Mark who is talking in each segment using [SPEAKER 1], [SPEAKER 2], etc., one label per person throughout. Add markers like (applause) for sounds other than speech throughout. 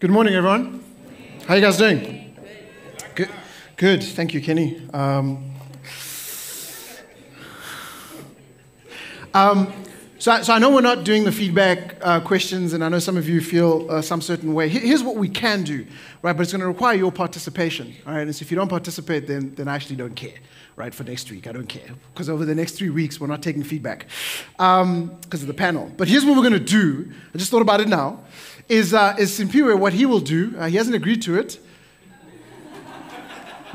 [SPEAKER 1] Good morning, everyone. How you guys doing? Good. Good. Thank you, Kenny. Um, um, so, so I know we're not doing the feedback uh, questions, and I know some of you feel uh, some certain way. Here's what we can do, right? But it's going to require your participation, all right? And so if you don't participate, then, then I actually don't care, right? For next week, I don't care because over the next three weeks, we're not taking feedback because um, of the panel. But here's what we're going to do. I just thought about it now. Is uh, is Simpiwe what he will do? Uh, he hasn't agreed to it.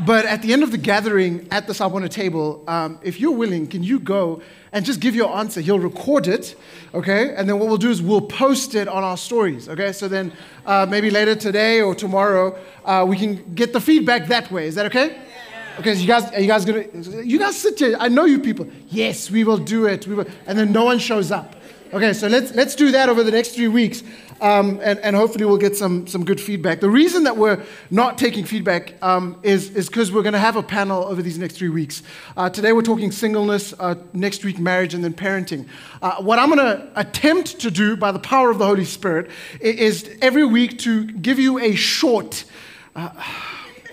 [SPEAKER 1] But at the end of the gathering at the Sabona table, um, if you're willing, can you go and just give your answer? He'll record it, okay? And then what we'll do is we'll post it on our stories, okay? So then uh, maybe later today or tomorrow, uh, we can get the feedback that way. Is that okay? Okay, so you guys, are you guys gonna, you guys sit here. I know you people. Yes, we will do it. We will. And then no one shows up. Okay, so let's, let's do that over the next three weeks, um, and, and hopefully we'll get some, some good feedback. The reason that we're not taking feedback um, is because we're going to have a panel over these next three weeks. Uh, today we're talking singleness, uh, next week marriage, and then parenting. Uh, what I'm going to attempt to do by the power of the Holy Spirit is every week to give you a short, uh,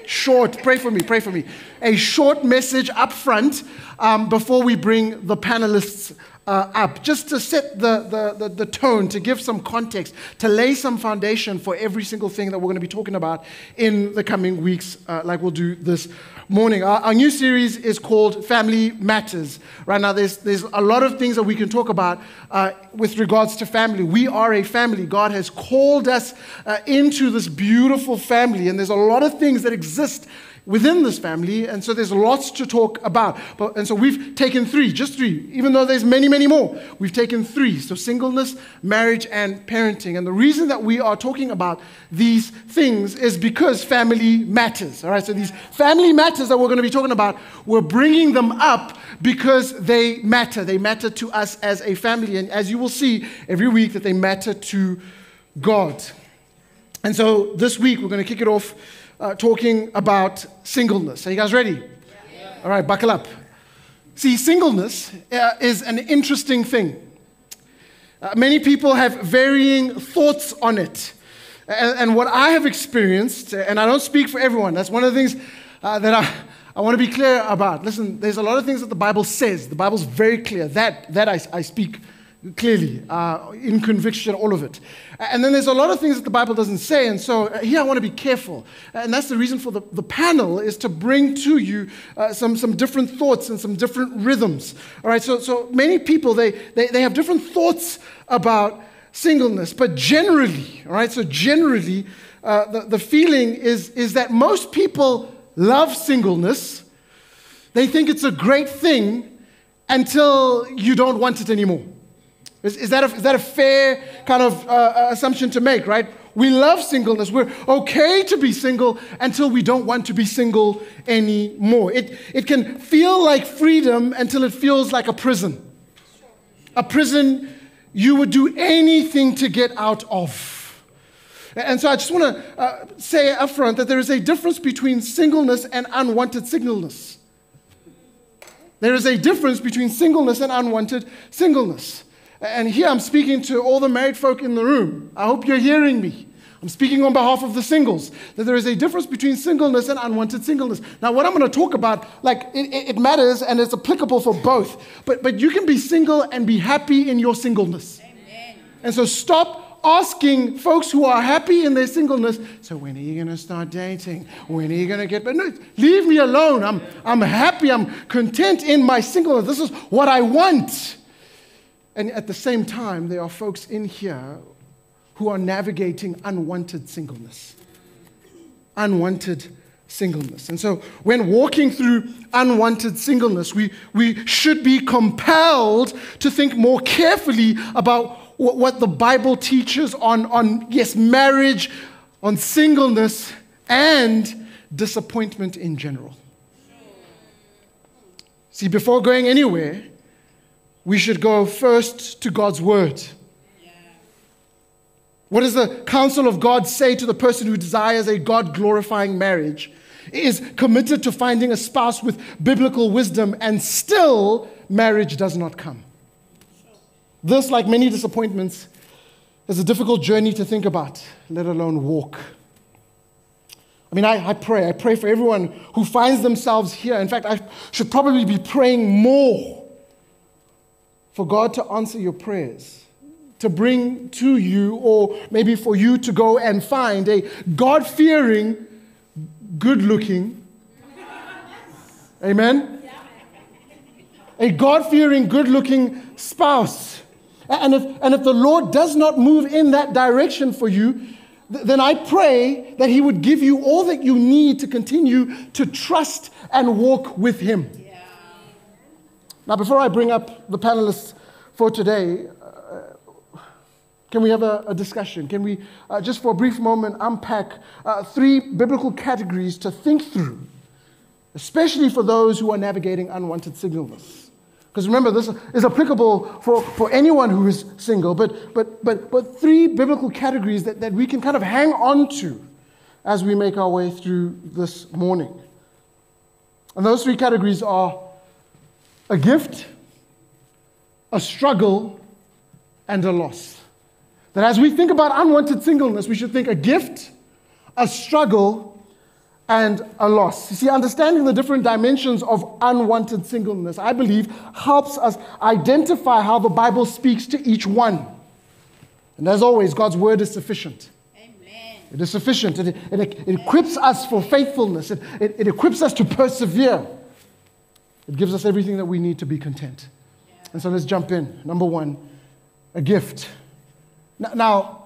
[SPEAKER 1] short, pray for me, pray for me, a short message up front um, before we bring the panelists uh, up, just to set the, the, the, the, tone, to give some context, to lay some foundation for every single thing that we're going to be talking about in the coming weeks, uh, like we'll do this morning. Our, our, new series is called Family Matters. Right now, there's, there's a lot of things that we can talk about uh, with regards to family. We are a family. God has called us uh, into this beautiful family, and there's a lot of things that exist within this family, and so there's lots to talk about. But, and so we've taken three, just three, even though there's many, many more. We've taken three. So singleness, marriage, and parenting. And the reason that we are talking about these things is because family matters. All right, so these family matters that we're going to be talking about, we're bringing them up because they matter. They matter to us as a family. And as you will see every week, that they matter to God. And so this week, we're going to kick it off uh, talking about singleness. Are you guys ready? Yeah. All right, buckle up. See, singleness uh, is an interesting thing. Uh, many people have varying thoughts on it. And, and, what I have experienced, and I don't speak for everyone, that's one of the things uh, that I, I want to be clear about. Listen, there's a lot of things that the Bible says. The Bible's very clear. That, that I, I speak clearly, uh, in conviction, all of it. And then there's a lot of things that the Bible doesn't say, and so uh, here I want to be careful. And that's the reason for the, the panel, is to bring to you uh, some, some different thoughts and some different rhythms. All right, so, so many people, they, they, they have different thoughts about singleness, but generally, all right, so generally, uh, the, the feeling is, is that most people love singleness. They think it's a great thing until you don't want it anymore. Is, is, that, a, is that a fair kind of uh, uh, assumption to make, right? We love singleness. We're okay to be single until we don't want to be single anymore. It, it can feel like freedom until it feels like a prison. A prison you would do anything to get out of. And so I just want to uh, say up front that there is a difference between singleness and unwanted singleness. There is a difference between singleness and unwanted singleness. And here I'm speaking to all the married folk in the room. I hope you're hearing me. I'm speaking on behalf of the singles, that there is a difference between singleness and unwanted singleness. Now, what I'm going to talk about, like, it, it, matters and it's applicable for both. But, but you can be single and be happy in your singleness. Amen. And so stop asking folks who are happy in their singleness, so when are you going to start dating? When are you going to get, but no, leave me alone. I'm, I'm happy. I'm content in my singleness. This is what I want. And at the same time, there are folks in here who are navigating unwanted singleness. Unwanted singleness. And so, when walking through unwanted singleness, we, we should be compelled to think more carefully about what, what the Bible teaches on, on, yes, marriage, on singleness, and disappointment in general. See, before going anywhere, we should go first to God's word. What does the counsel of God say to the person who desires a God glorifying marriage? Is committed to finding a spouse with biblical wisdom, and still marriage does not come. This, like many disappointments, is a difficult journey to think about, let alone walk. I mean, I, I pray. I pray for everyone who finds themselves here. In fact, I should probably be praying more for God to answer your prayers, to bring to you, or maybe for you to go and find a God fearing, good looking, amen? A God fearing, good looking spouse. And if, and if the Lord does not move in that direction for you, then I pray that He would give you all that you need to continue to trust and walk with Him. Now, before I bring up the panelists for today, uh, can we have a, a discussion? Can we, uh, just for a brief moment, unpack uh, three biblical categories to think through, especially for those who are navigating unwanted singleness? Because remember, this is applicable for, for anyone who is single, but, but, but, but three biblical categories that, that we can kind of hang on to as we make our way through this morning. And those three categories are a gift, a struggle, and a loss. That as we think about unwanted singleness, we should think a gift, a struggle, and a loss. You see, understanding the different dimensions of unwanted singleness, I believe, helps us identify how the Bible speaks to each one. And as always, God's word is sufficient. Amen. It is sufficient. It, it, it equips us for faithfulness, it, it, it, equips us to persevere. It gives us everything that we need to be content. And so let's jump in. Number one, a gift. Now,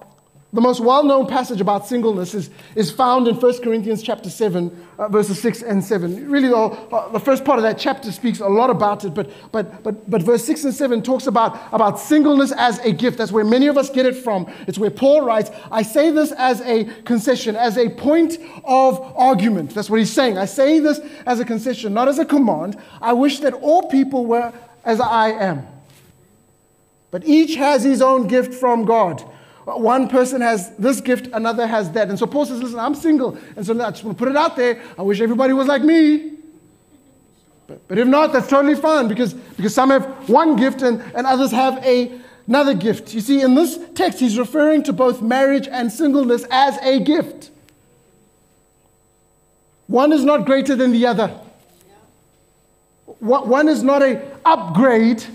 [SPEAKER 1] the most well-known passage about singleness is, is found in 1 Corinthians chapter 7, uh, verses 6 and 7. Really, the, uh, the first part of that chapter speaks a lot about it, but, but, but, but verse 6 and 7 talks about, about singleness as a gift. That's where many of us get it from. It's where Paul writes, I say this as a concession, as a point of argument. That's what he's saying. I say this as a concession, not as a command. I wish that all people were as I am. But each has his own gift from God one person has this gift, another has that. And so Paul says, listen, I'm single. And so I just want to put it out there. I wish everybody was like me. But, but if not, that's totally fine because, because some have one gift and, and others have a, another gift. You see, in this text, he's referring to both marriage and singleness as a gift. One is not greater than the other. One is not a upgrade,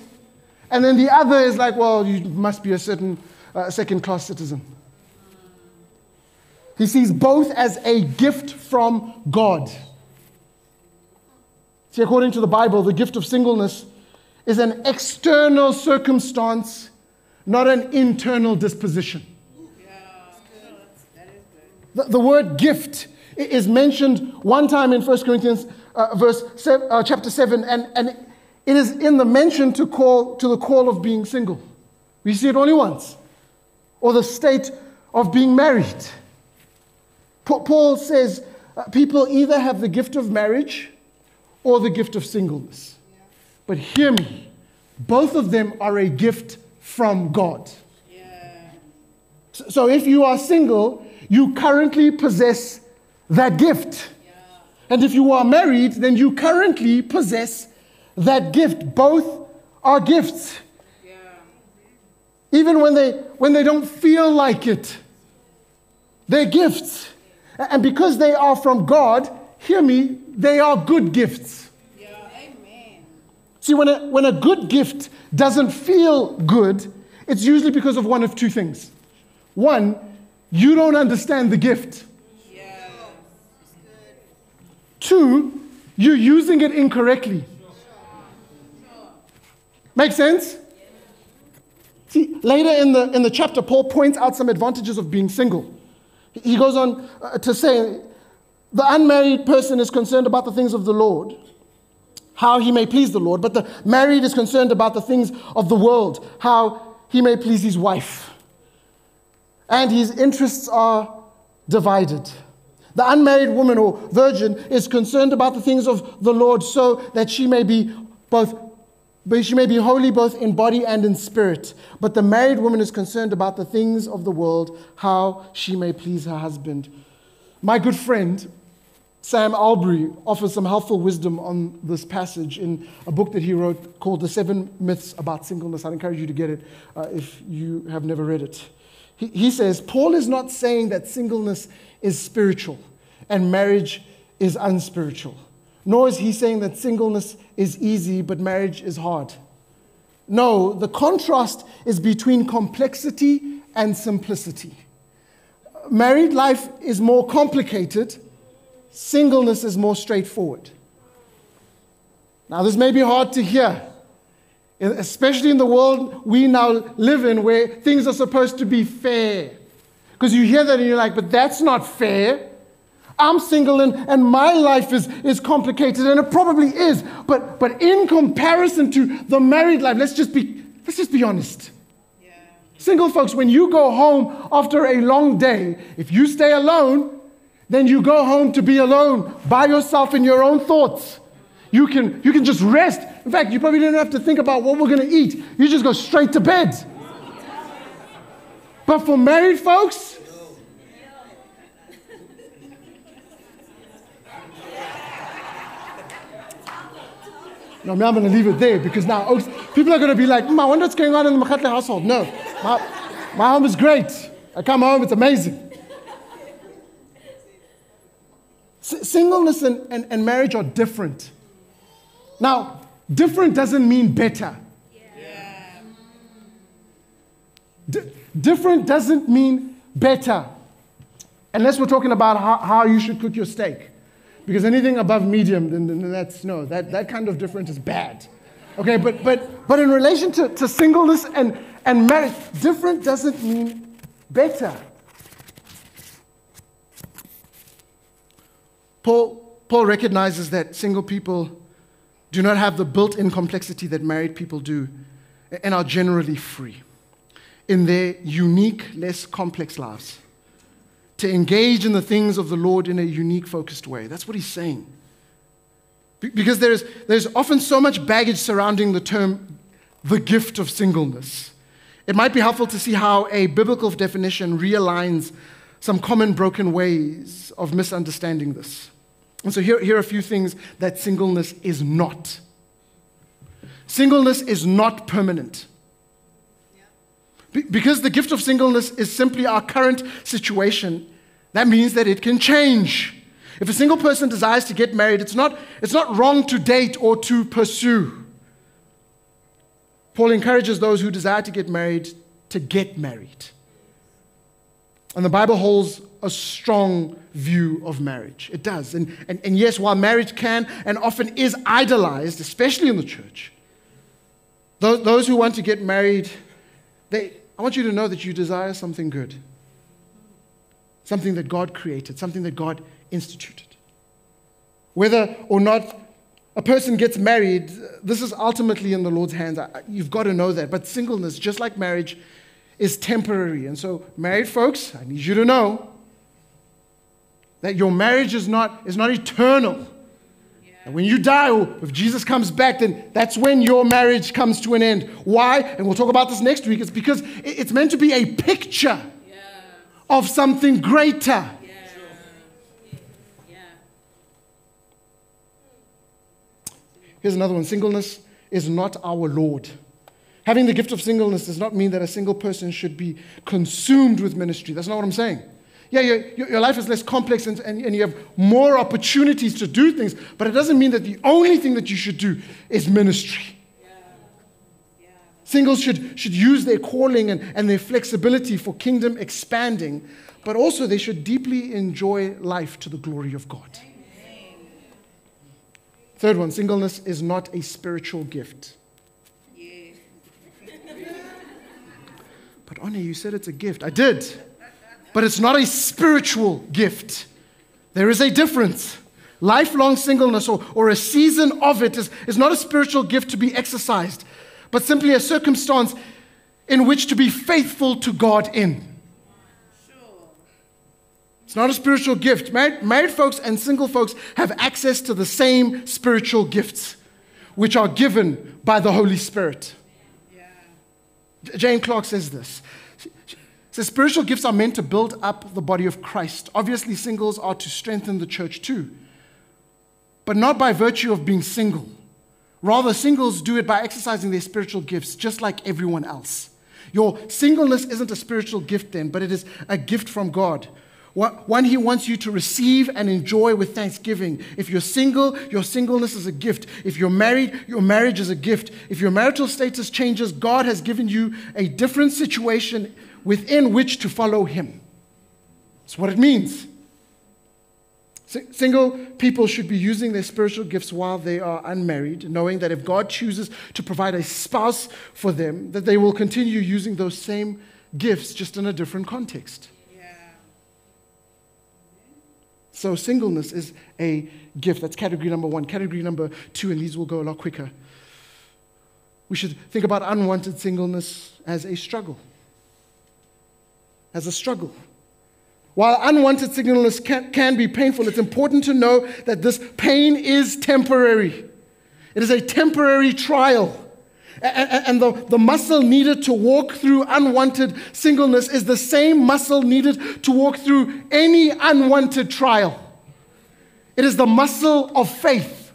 [SPEAKER 1] and then the other is like, well, you must be a certain a second class citizen. He sees both as a gift from God. See, according to the Bible, the gift of singleness is an external circumstance, not an internal disposition. The, the word gift is mentioned one time in 1 Corinthians uh, verse seven, uh, chapter 7, and, and it is in the mention to, call, to the call of being single. We see it only once or the state of being married. Paul says uh, people either have the gift of marriage or the gift of singleness. But hear me, both of them are a gift from God. Yeah. So if you are single, you currently possess that gift. Yeah. And if you are married, then you currently possess that gift. Both are gifts even when they, when they don't feel like it. They're gifts. And because they are from God, hear me, they are good gifts. Yeah, amen. See, when a, when a good gift doesn't feel good, it's usually because of one of two things. One, you don't understand the gift. Two, you're using it incorrectly. Make sense? See, later in the, in the chapter, Paul points out some advantages of being single. He goes on uh, to say, the unmarried person is concerned about the things of the Lord, how he may please the Lord, but the married is concerned about the things of the world, how he may please his wife. And his interests are divided. The unmarried woman or virgin is concerned about the things of the Lord so that she may be both but she may be holy both in body and in spirit. But the married woman is concerned about the things of the world, how she may please her husband. My good friend, Sam Allberry, offers some helpful wisdom on this passage in a book that he wrote called The Seven Myths About Singleness. I'd encourage you to get it uh, if you have never read it. He, he says, Paul is not saying that singleness is spiritual and marriage is unspiritual. Nor is he saying that singleness is easy, but marriage is hard. No, the contrast is between complexity and simplicity. Married life is more complicated, singleness is more straightforward. Now, this may be hard to hear, especially in the world we now live in where things are supposed to be fair. Because you hear that and you're like, but that's not fair. I'm single and, and my life is, is complicated, and it probably is. But, but in comparison to the married life, let's just be, let's just be honest. Yeah. Single folks, when you go home after a long day, if you stay alone, then you go home to be alone by yourself in your own thoughts. You can, you can just rest. In fact, you probably don't have to think about what we're going to eat. You just go straight to bed. But for married folks, No, I'm going to leave it there because now people are going to be like, mm, I wonder what's going on in the Mokgatle household. No, my, my home is great. I come home, it's amazing. S- singleness and, and, and marriage are different. Now, different doesn't mean better. Yeah. D- different doesn't mean better. Unless we're talking about how, how you should cook your steak. Because anything above medium, then, then that's no, that, that kind of difference is bad. Okay, but, but, but in relation to, to singleness and, and marriage, different doesn't mean better. Paul, Paul recognizes that single people do not have the built in complexity that married people do and are generally free in their unique, less complex lives to engage in the things of the Lord in a unique, focused way. That's what he's saying. Because there's, there's often so much baggage surrounding the term the gift of singleness. It might be helpful to see how a biblical definition realigns some common broken ways of misunderstanding this. And so here, here are a few things that singleness is not. Singleness is not permanent. Because the gift of singleness is simply our current situation, that means that it can change. If a single person desires to get married, it's not, it's not wrong to date or to pursue. Paul encourages those who desire to get married to get married. And the Bible holds a strong view of marriage. It does. And, and, and yes, while marriage can and often is idolized, especially in the church, those, those who want to get married, they, I want you to know that you desire something good something that God created, something that God instituted. Whether or not a person gets married, this is ultimately in the Lord's hands. You've got to know that. But singleness, just like marriage, is temporary. And so, married folks, I need you to know that your marriage is not, is not eternal. And when you die, or if Jesus comes back, then that's when your marriage comes to an end. Why? And we'll talk about this next week. It's because it's meant to be a picture of something greater. Here's another one singleness is not our Lord. Having the gift of singleness does not mean that a single person should be consumed with ministry. That's not what I'm saying. Yeah, your, your life is less complex and, and, and you have more opportunities to do things, but it doesn't mean that the only thing that you should do is ministry. Singles should, should use their calling and, and their flexibility for kingdom expanding, but also they should deeply enjoy life to the glory of God. Third one singleness is not a spiritual gift. Yeah. but Oni, you said it's a gift. I did. But it's not a spiritual gift. There is a difference. Lifelong singleness or, or a season of it is, is not a spiritual gift to be exercised but simply a circumstance in which to be faithful to God in. It's not a spiritual gift. Married, married, folks and single folks have access to the same spiritual gifts, which are given by the Holy Spirit. Yeah. Jane Clark says this. Says spiritual gifts are meant to build up the body of Christ. Obviously, singles are to strengthen the church too, but not by virtue of being single. Rather, singles do it by exercising their spiritual gifts just like everyone else. Your singleness isn't a spiritual gift, then, but it is a gift from God. One He wants you to receive and enjoy with thanksgiving. If you're single, your singleness is a gift. If you're married, your marriage is a gift. If your marital status changes, God has given you a different situation within which to follow Him. That's what it means. Single people should be using their spiritual gifts while they are unmarried, knowing that if God chooses to provide a spouse for them, that they will continue using those same gifts just in a different context. So, singleness is a gift. That's category number one. Category number two, and these will go a lot quicker. We should think about unwanted singleness as a struggle. As a struggle. While unwanted singleness can, can be painful, it's important to know that this pain is temporary. It is a temporary trial. And the, the muscle needed to walk through unwanted singleness is the same muscle needed to walk through any unwanted trial. It is the muscle of faith.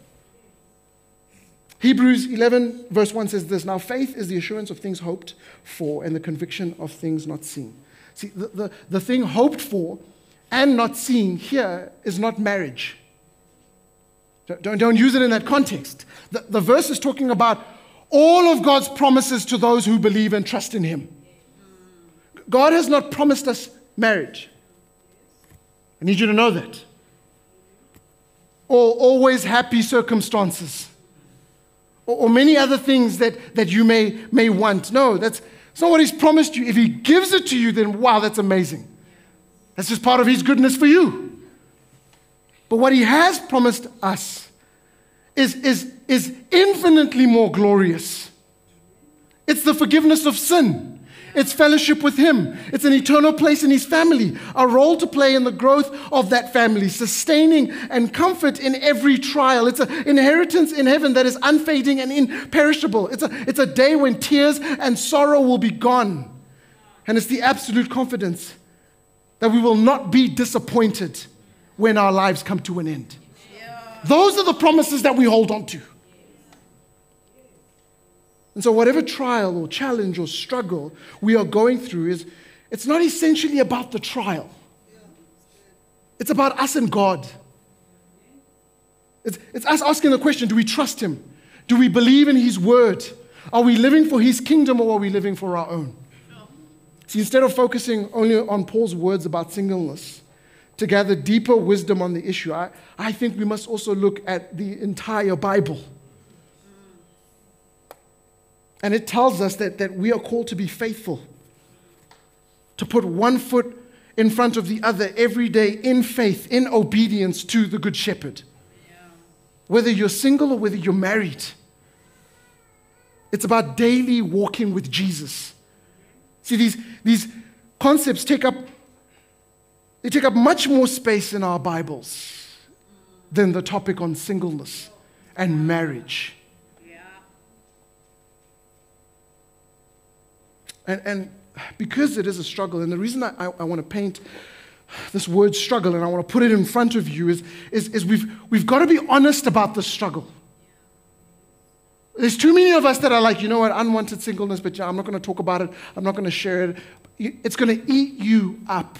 [SPEAKER 1] Hebrews 11, verse 1 says this Now, faith is the assurance of things hoped for and the conviction of things not seen. See, the, the, the thing hoped for and not seen here is not marriage. Don't, don't use it in that context. The, the verse is talking about all of God's promises to those who believe and trust in Him. God has not promised us marriage. I need you to know that. Or always happy circumstances. Or, or many other things that, that you may, may want. No, that's, that's not what He's promised you. If He gives it to you, then wow, that's amazing. That's just part of His goodness for you. But what He has promised us is, is, is infinitely more glorious. It's the forgiveness of sin. It's fellowship with Him. It's an eternal place in His family, a role to play in the growth of that family, sustaining and comfort in every trial. It's an inheritance in heaven that is unfading and imperishable. It's a, it's a day when tears and sorrow will be gone. And it's the absolute confidence that we will not be disappointed when our lives come to an end. Those are the promises that we hold on to. And so, whatever trial or challenge or struggle we are going through is, it's not essentially about the trial. It's about us and God. It's, it's us asking the question do we trust Him? Do we believe in His word? Are we living for His kingdom or are we living for our own? See, instead of focusing only on Paul's words about singleness, to gather deeper wisdom on the issue, I, I think we must also look at the entire Bible. And it tells us that, that we are called to be faithful, to put one foot in front of the other every day in faith, in obedience to the Good Shepherd. Yeah. Whether you're single or whether you're married, it's about daily walking with Jesus. See, these, these concepts take up they take up much more space in our Bibles than the topic on singleness and marriage. And, and because it is a struggle, and the reason I, I, I want to paint this word struggle and I want to put it in front of you is, is, is we've, we've got to be honest about the struggle. There's too many of us that are like, you know what, unwanted singleness, but I'm not going to talk about it. I'm not going to share it. It's going to eat you up.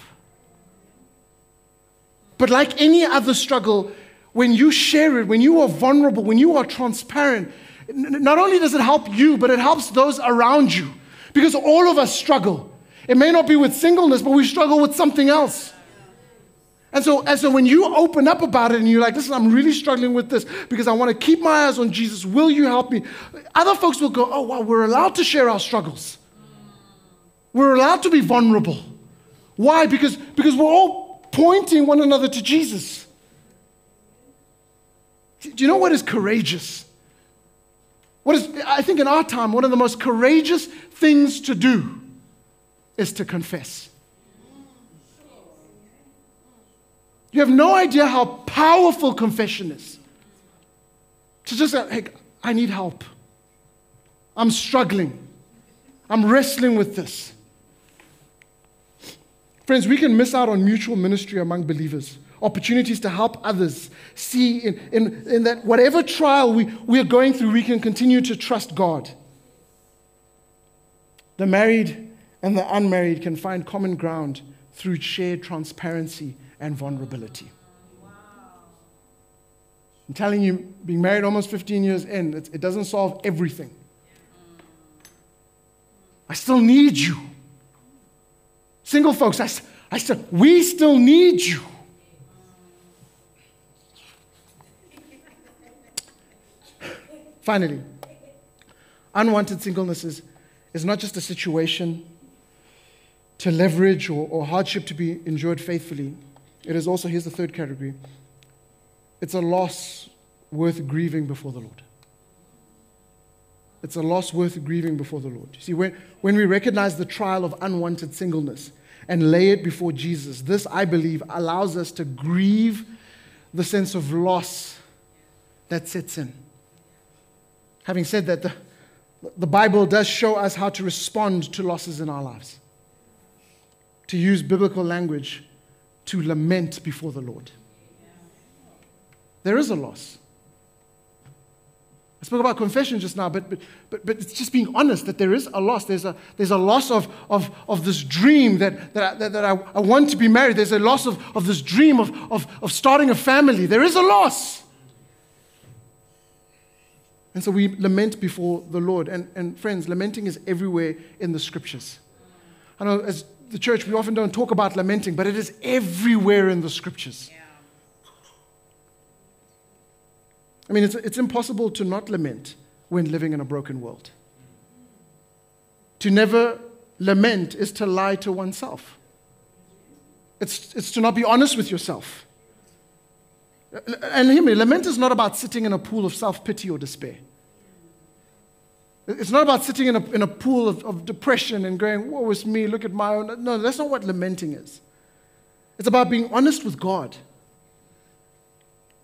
[SPEAKER 1] But like any other struggle, when you share it, when you are vulnerable, when you are transparent, not only does it help you, but it helps those around you. Because all of us struggle. It may not be with singleness, but we struggle with something else. And so, and so when you open up about it and you're like, listen, I'm really struggling with this because I want to keep my eyes on Jesus, will you help me? Other folks will go, oh, wow, we're allowed to share our struggles. We're allowed to be vulnerable. Why? Because, because we're all pointing one another to Jesus. Do you know what is courageous? What is, I think in our time, one of the most courageous things to do is to confess. You have no idea how powerful confession is. To just say, hey, I need help. I'm struggling. I'm wrestling with this. Friends, we can miss out on mutual ministry among believers, opportunities to help others see in, in, in that whatever trial we, we are going through, we can continue to trust God. The married and the unmarried can find common ground through shared transparency and vulnerability. I'm telling you, being married almost 15 years in, it doesn't solve everything. I still need you. Single folks, I, I still, we still need you. Finally, unwanted singleness is, is not just a situation to leverage or, or hardship to be endured faithfully. It is also, here's the third category it's a loss worth grieving before the Lord. It's a loss worth grieving before the Lord. You see, when, when we recognize the trial of unwanted singleness and lay it before Jesus, this, I believe, allows us to grieve the sense of loss that sets in. Having said that, the, the Bible does show us how to respond to losses in our lives, to use biblical language to lament before the Lord. There is a loss. I spoke about confession just now, but, but, but, but it's just being honest that there is a loss. There's a, there's a loss of, of, of this dream that, that, I, that, that I, I want to be married. There's a loss of, of this dream of, of, of starting a family. There is a loss. And so we lament before the Lord. And, and friends, lamenting is everywhere in the scriptures. I know as the church, we often don't talk about lamenting, but it is everywhere in the scriptures. I mean, it's, it's impossible to not lament when living in a broken world. To never lament is to lie to oneself, it's, it's to not be honest with yourself. And hear me, lament is not about sitting in a pool of self pity or despair. It's not about sitting in a, in a pool of, of depression and going, Woe is me, look at my own. No, that's not what lamenting is. It's about being honest with God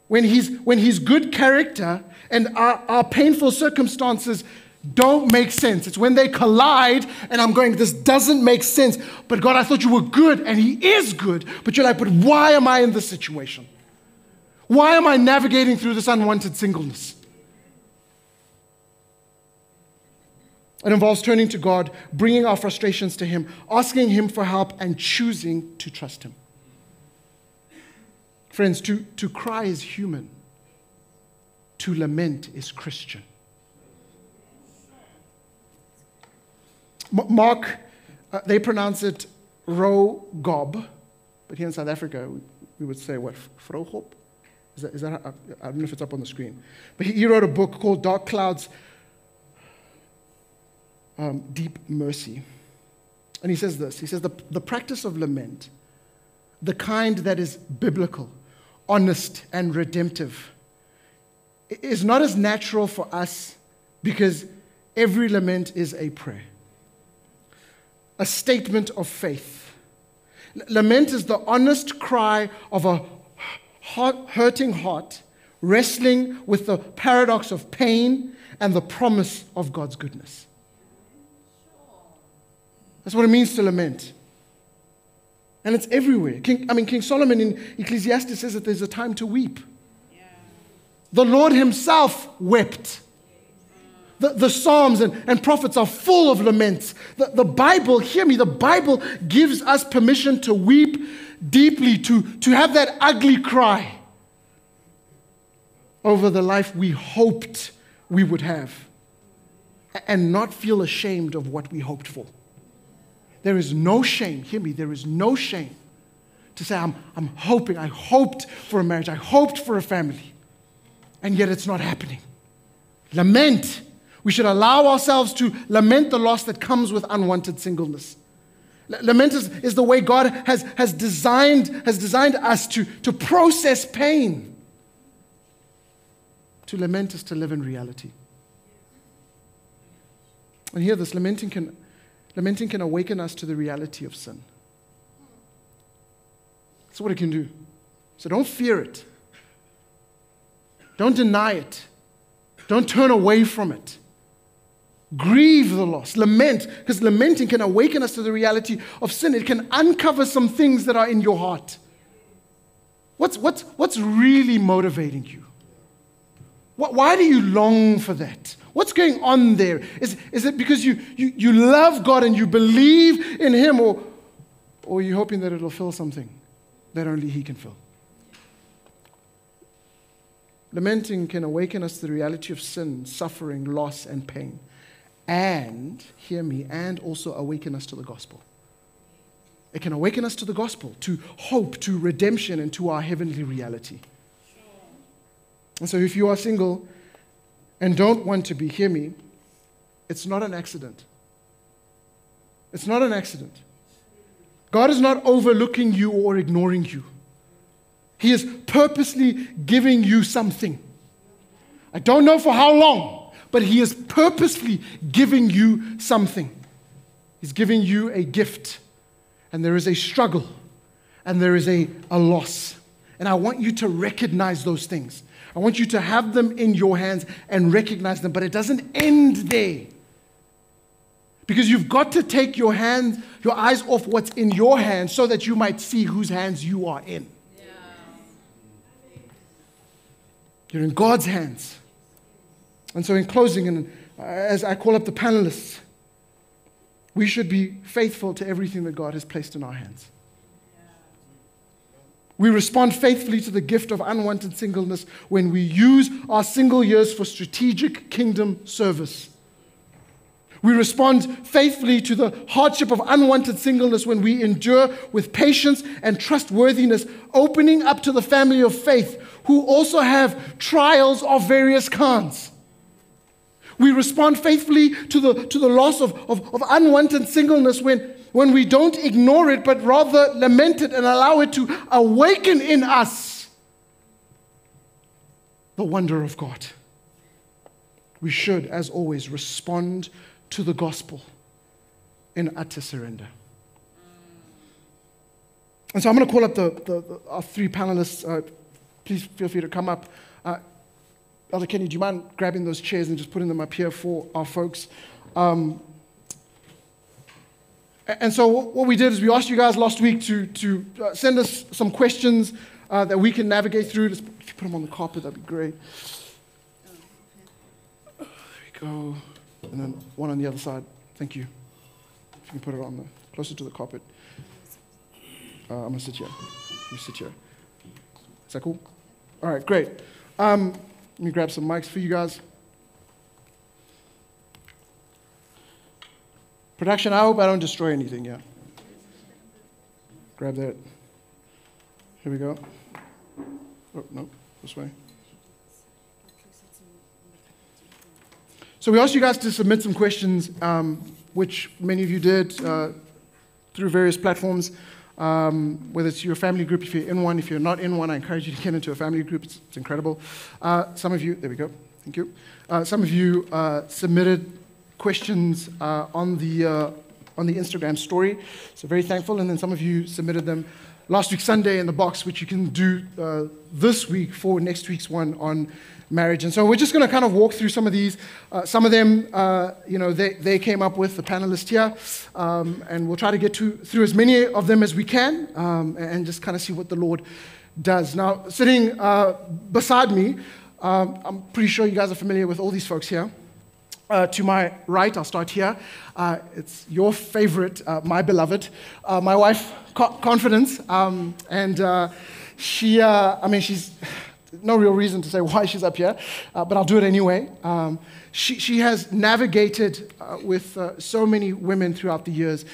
[SPEAKER 1] when his, when his good character and our, our painful circumstances don't make sense. It's when they collide and I'm going, this doesn't make sense. But God, I thought you were good and He is good. But you're like, but why am I in this situation? Why am I navigating through this unwanted singleness? It involves turning to God, bringing our frustrations to Him, asking Him for help, and choosing to trust Him. Friends, to, to cry is human, to lament is Christian. M- Mark, uh, they pronounce it ro gob, but here in South Africa, we, we would say what, frohop? Is that, is that I don't know if it's up on the screen. But he, he wrote a book called Dark Clouds, um, Deep Mercy. And he says this He says, the, the practice of lament, the kind that is biblical, honest and redemptive is not as natural for us because every lament is a prayer, a statement of faith. Lament is the honest cry of a hurting heart wrestling with the paradox of pain and the promise of God's goodness. That's what it means to lament. And it's everywhere. King, I mean, King Solomon in Ecclesiastes says that there's a time to weep. Yeah. The Lord Himself wept. The, the Psalms and, and prophets are full of laments. The, the Bible, hear me, the Bible gives us permission to weep deeply, to, to have that ugly cry over the life we hoped we would have and not feel ashamed of what we hoped for. There is no shame, hear me, there is no shame to say, I'm, I'm hoping, I hoped for a marriage, I hoped for a family, and yet it's not happening. Lament. We should allow ourselves to lament the loss that comes with unwanted singleness. Lament is, is the way God has, has, designed, has designed us to, to process pain. To lament is to live in reality. And here, this lamenting can Lamenting can awaken us to the reality of sin. That's what it can do. So don't fear it. Don't deny it. Don't turn away from it. Grieve the loss. Lament, because lamenting can awaken us to the reality of sin. It can uncover some things that are in your heart. What's, what's, what's really motivating you? Why do you long for that? What's going on there? Is, is it because you, you, you love God and you believe in Him, or, or you hoping that it'll fill something that only He can fill? Lamenting can awaken us to the reality of sin, suffering, loss, and pain. And, hear me, and also awaken us to the gospel. It can awaken us to the gospel, to hope, to redemption, and to our heavenly reality. And so, if you are single and don't want to be, hear me, it's not an accident. It's not an accident. God is not overlooking you or ignoring you. He is purposely giving you something. I don't know for how long, but He is purposely giving you something. He's giving you a gift, and there is a struggle, and there is a, a loss. And I want you to recognize those things. I want you to have them in your hands and recognize them, but it doesn't end there. Because you've got to take your hands, your eyes off what's in your hands so that you might see whose hands you are in. Yeah. You're in God's hands. And so, in closing, and uh, as I call up the panelists, we should be faithful to everything that God has placed in our hands. We respond faithfully to the gift of unwanted singleness when we use our single years for strategic kingdom service. We respond faithfully to the hardship of unwanted singleness when we endure with patience and trustworthiness, opening up to the family of faith who also have trials of various kinds. We respond faithfully to the, to the loss of, of, of unwanted singleness when when we don't ignore it, but rather lament it and allow it to awaken in us the wonder of God. We should, as always, respond to the gospel in utter surrender. And so I'm going to call up the, the, the our three panelists. Uh, please feel free to come up. Elder Kenny, do you mind grabbing those chairs and just putting them up here for our folks? Um, and so what we did is we asked you guys last week to, to uh, send us some questions uh, that we can navigate through. Just, if you put them on the carpet, that'd be great. There we go. And then one on the other side. Thank you. If you can put it on the closer to the carpet. Uh, I'm gonna sit here. You sit here. Is that cool? All right, great. Um, let me grab some mics for you guys. Production, I hope I don't destroy anything, yeah. Grab that. Here we go. Oh, no, this way. So we asked you guys to submit some questions, um, which many of you did uh, through various platforms. Um, whether it's your family group, if you're in one, if you're not in one, I encourage you to get into a family group. It's, it's incredible. Uh, some of you, there we go. Thank you. Uh, some of you uh, submitted questions uh, on, the, uh, on the Instagram story. So, very thankful. And then some of you submitted them last week, Sunday, in the box, which you can do uh, this week for next week's one on marriage. And so, we're just going to kind of walk through some of these. Uh, some of them, uh, you know, they, they came up with the panelists here. Um, and we'll try to get to, through as many of them as we can um, and just kind of see what the Lord does. Now, sitting uh, beside me, um, I'm pretty sure you guys are familiar with all these folks here. Uh, to my right, I'll start here. Uh, it's your favorite, uh, my beloved, uh, my wife, Co- Confidence. Um, and uh, she, uh, I mean, she's no real reason to say why she's up here, but I'll do it anyway. Um, she, she has navigated with so many women throughout the years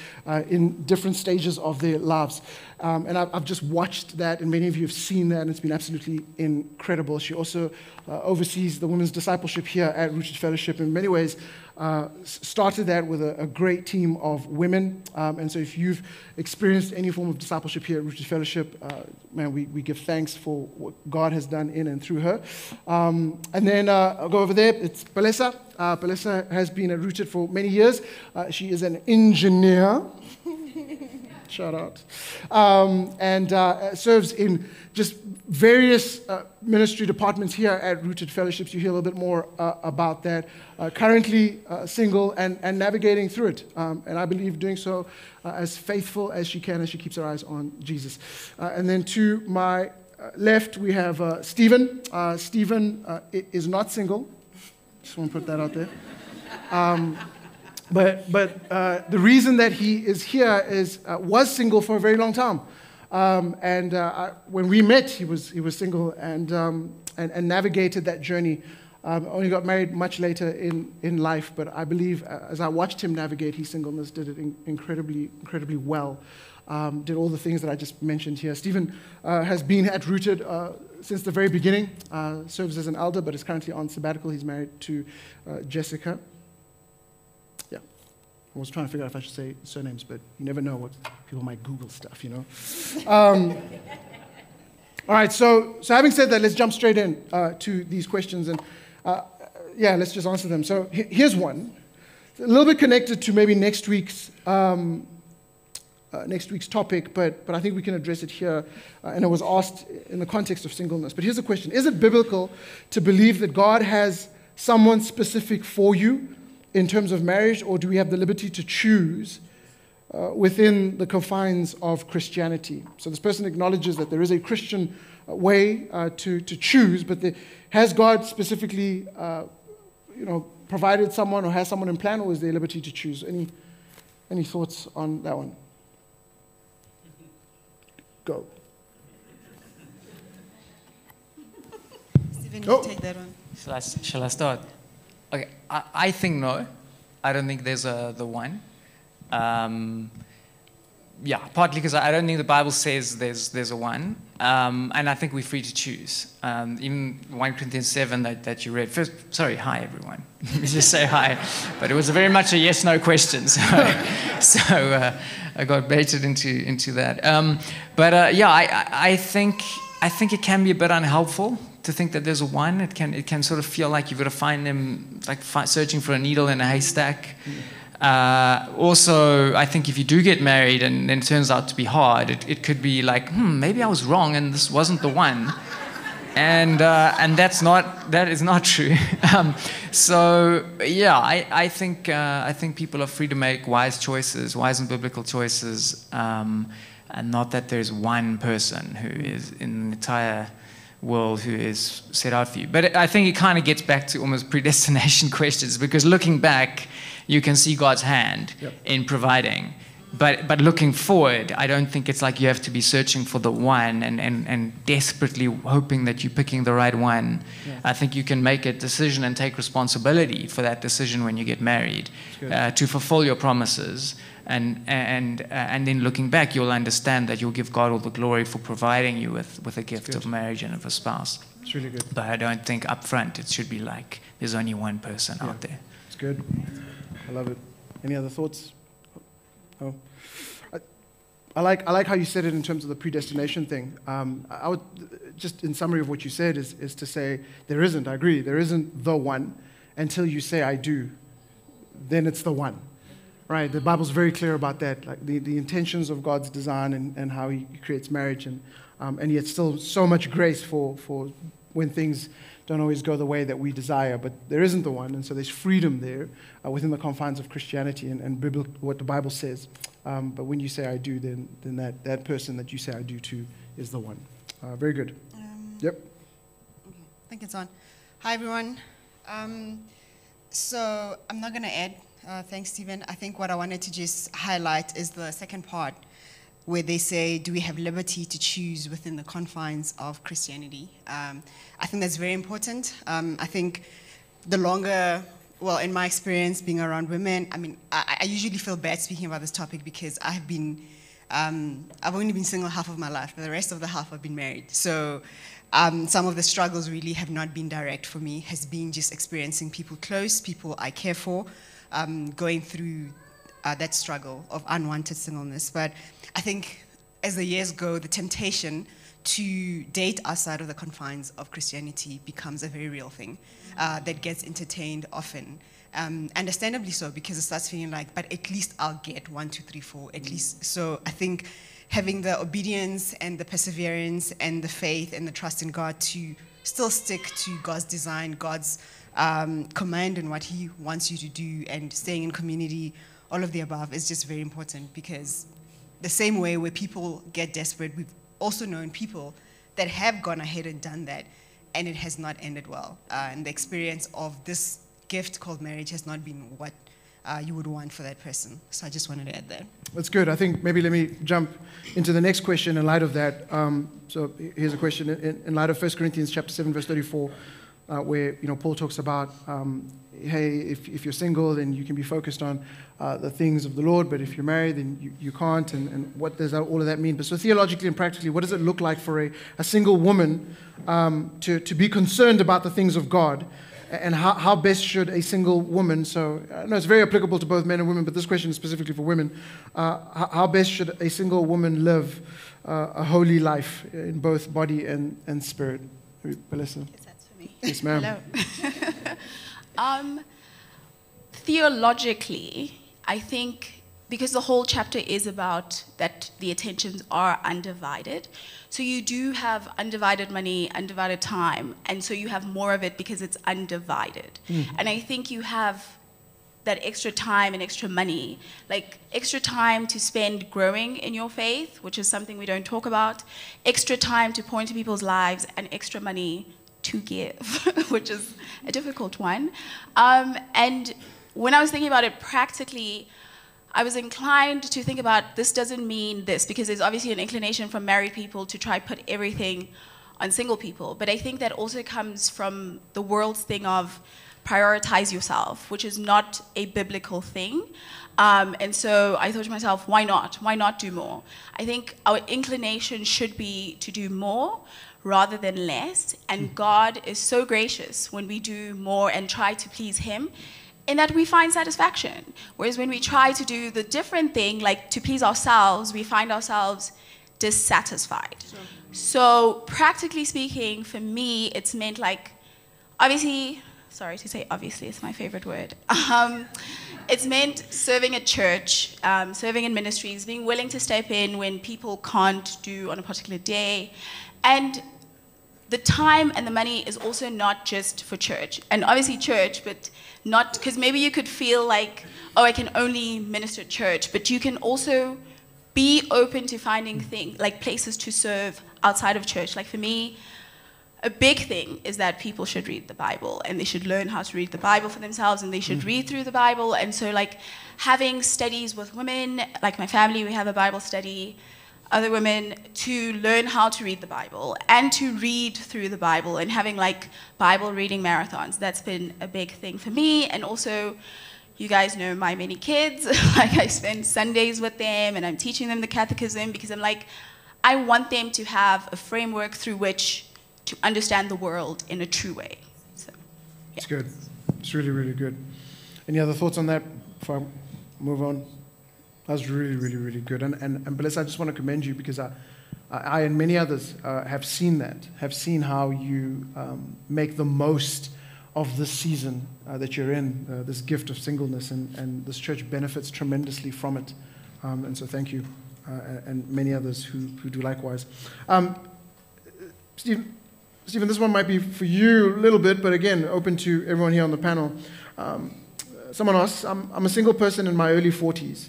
[SPEAKER 1] in different stages of their lives. Um, and I've, I've, just watched that, and many of you have seen that, and it's been absolutely incredible. She also uh, oversees the women's discipleship here at Rooted Fellowship. In many ways, uh, started that with a, a, great team of women. Um, and so, if you've experienced any form of discipleship here at Rooted Fellowship, uh, man, we, we give thanks for what God has done in and through her. Um, and then uh, I'll go over there. It's Palesa. Uh, Palesa has been at Rooted for many years. Uh, she is an engineer. (laughs) Shout out. Um, and uh, serves in just various uh, ministry departments here at Rooted Fellowships. You hear a little bit more uh, about that. Uh, currently uh, single and, and navigating through it. Um, and I believe doing so uh, as faithful as she can as she keeps her eyes on Jesus. and then to my left, we have Stephen. Stephen is not single. Just want to put that out there. Um, but but uh, the reason that he is here is uh, was single for a very long time. Um, and uh, I, when we met, he was, he was single and, um, and, and, navigated that journey. Um, only got married much later in, in life, but I believe as I watched him navigate his singleness, did it in, incredibly, incredibly well um, did all the things that I just mentioned here. Stephen uh, has been at Rooted uh, since the very beginning, uh, serves as an elder, but is currently on sabbatical. He's married to uh, Jessica. I was trying to figure out if I should say surnames, but you never know what people might Google stuff, you know. Um, (laughs) all right, so, so having said that, let's jump straight in uh, to these questions. And uh, yeah, let's just answer them. So here's one. A little bit connected to maybe next week's um, uh, next week's topic, but, but I think we can address it here. Uh, and it was asked in the context of singleness. But here's the question Is it biblical to believe that God has someone specific for you in terms of marriage, or do we have the liberty to choose uh, within the confines of Christianity? So this person acknowledges that there is a Christian uh, way uh, to, to choose, but the, has God specifically uh, you know, provided someone or has someone in plan, or is there liberty to choose? Any, any thoughts on that one? Go.
[SPEAKER 2] Stephen, oh. take that one. Shall I,
[SPEAKER 3] shall I start? Okay, I, I think no. I don't think there's a, the one. Um, yeah, partly because I don't think the Bible says there's, there's a one. Um, and I think we're free to choose. Um, even 1 Corinthians 7 that, that you read. First, sorry, hi everyone. (laughs) Let me just say hi. But it was very much a yes no question. (laughs) So, so uh, I got baited into, into that. Um, but uh, yeah, I, I, think, I think it can be a bit unhelpful to think that there's a one. It can, it can sort of feel like you've got to find them, like searching for a needle in a haystack. Uh, also, I think if you do get married and, then it turns out to be hard, it, it could be like, hmm, maybe I was wrong and this wasn't the one. (laughs) And, uh, and that's not, that is not (laughs) true. um, so, yeah, I, I, think, uh, I think people are free to make wise choices, wise and biblical choices, um, and not that there's one person who is in the entire world who is set out for you. But I think it kind of gets back to almost (laughs) predestination questions because looking back, you can see God's hand yep. in providing. But, but looking forward, I don't think it's like you have to be searching for the one and, and, and desperately hoping that you're picking the right one. Yeah. I think you can make a decision and take responsibility for that decision when you get married uh, to fulfill your promises. And, and, uh, and then looking back, you'll understand that you'll give God all the glory for providing you with, with a gift of marriage and of a spouse.
[SPEAKER 1] It's really good.
[SPEAKER 3] But I don't think up front it should be like there's only one person yeah. out there.
[SPEAKER 1] It's good. I love it. Any other thoughts? Oh. I, I, like, I like how you said it in terms of the predestination thing. Um, I would, just in summary of what you said, is, is to say there isn't, I agree, there isn't the one until you say I do. Then it's the one. Right? The Bible's very clear about that, like the, the intentions of God's design and, and how He creates marriage, and, um, and yet still so much grace for, for when things don't always go the way that we desire, but there isn't the one, and so there's freedom there uh, within the confines of Christianity and, and Bible, what the Bible says. Um, but when you say I do, then, then that, that person that you say I do to is the one. Uh, very good. Um, yep.
[SPEAKER 2] Okay. I think it's on. Hi, everyone. Um, so I'm not going to add. Uh, thanks, Stephen. I think what I wanted to just highlight is the second part where they say, do we have liberty to choose within the confines of Christianity? Um, I think that's very important. Um, I think the longer, well, in my experience being around women, I mean, I, I usually feel bad speaking about this topic because I have been, um, I've only been single half of my life, but the rest of the half I've been married. So um, some of the struggles really have not been direct for me, has been just experiencing people close, people I care for, um, going through uh, that struggle of unwanted singleness. But I think as the years go, the temptation to date outside of the confines of Christianity becomes a very real thing uh, that gets entertained often. Um, understandably so, because it starts feeling like, but at least I'll get one, two, three, four, at least. So I think having the obedience and the perseverance and the faith and the trust in God to still stick to God's design, God's um, command and what He wants you to do, and staying in community all of the above is just very important because the same way where people get desperate, we've also known people that have gone ahead and done that, and it has not ended well. Uh, and the experience of this gift called marriage has not been what uh, you would want for that person. So I just wanted to add that.
[SPEAKER 1] That's good. I think maybe let me jump into the next question in light of that. Um, so here's a question in, in, light of 1 Corinthians chapter 7, verse 34, uh, where you know Paul talks about, um, hey, if, if you're single, then you can be focused on uh, the things of the Lord, but if you're married, then you, you can't, and, and what does all of that mean? But so theologically and practically, what does it look like for a, a single woman um, to, to be concerned about the things of God? and how, how best should a single woman, so I know it's very applicable to both men and women, but this question is specifically for women, uh, how, how, best should a single woman live uh, a holy life in both body and, and spirit?
[SPEAKER 4] Palesa? Yes,
[SPEAKER 1] ma'am.
[SPEAKER 4] Hello. (laughs) um, theologically, I think because the whole chapter is about that the attentions are undivided. So you do have undivided money, undivided time, and so you have more of it because it's undivided. Mm. And I think you have that extra time and extra money, like extra time to spend growing in your faith, which is something we don't talk about, extra time to point into people's lives, and extra money to give, (laughs) which is a difficult one. Um, and when I was thinking about it practically, I was inclined to think about this doesn't mean this because there's obviously an inclination from married people to try put everything on single people. But I think that also comes from the world's thing of prioritize yourself, which is not a biblical thing. Um, and so I thought to myself, why not? Why not do more? I think our inclination should be to do more rather than less. And hmm. God is so gracious when we do more and try to please Him in that we find satisfaction. Whereas when we try to do the different thing, like to please ourselves, we find ourselves dissatisfied. Sure. So, practically speaking, for me, it's meant like, obviously, sorry to say obviously, it's my favorite word. (laughs) Um, it's meant serving at church, um, serving in ministries, being willing to step in when people can't do on a particular day. And the time and the money is also not just for church. And obviously, church, but not because maybe you could feel like, oh, I can only minister at church, but you can also be open to finding things like places to serve outside of church. Like for me, a big thing is that people should read the Bible and they should learn how to read the Bible for themselves and they should mm. read through the Bible. And so, like, having studies with women, like my family, we have a Bible study other women to learn how to read the Bible and to read through the Bible and having like Bible reading marathons. That's been a big thing for me. And also, you guys know my many kids. (laughs) like, I spend Sundays with them and I'm teaching them the catechism because I'm like, I want them to have a framework through which to understand the world in a true way. So,
[SPEAKER 1] yeah. It's good. It's really, really good. Any other thoughts on that before I move on? That was really, really, really good. And, and, and Palesa, I just want to commend you because I, I and many others uh, have seen that, have seen how you um, make the most of this season uh, that you're in, uh, this gift of singleness, and, and this church benefits tremendously from it. Um, and so thank you, uh, and many others who, who do likewise. Um, Stephen, Stephen, this one might be for you a little bit, but again, open to everyone here on the panel. Um, someone asked, I'm, I'm a single person in my early 40s.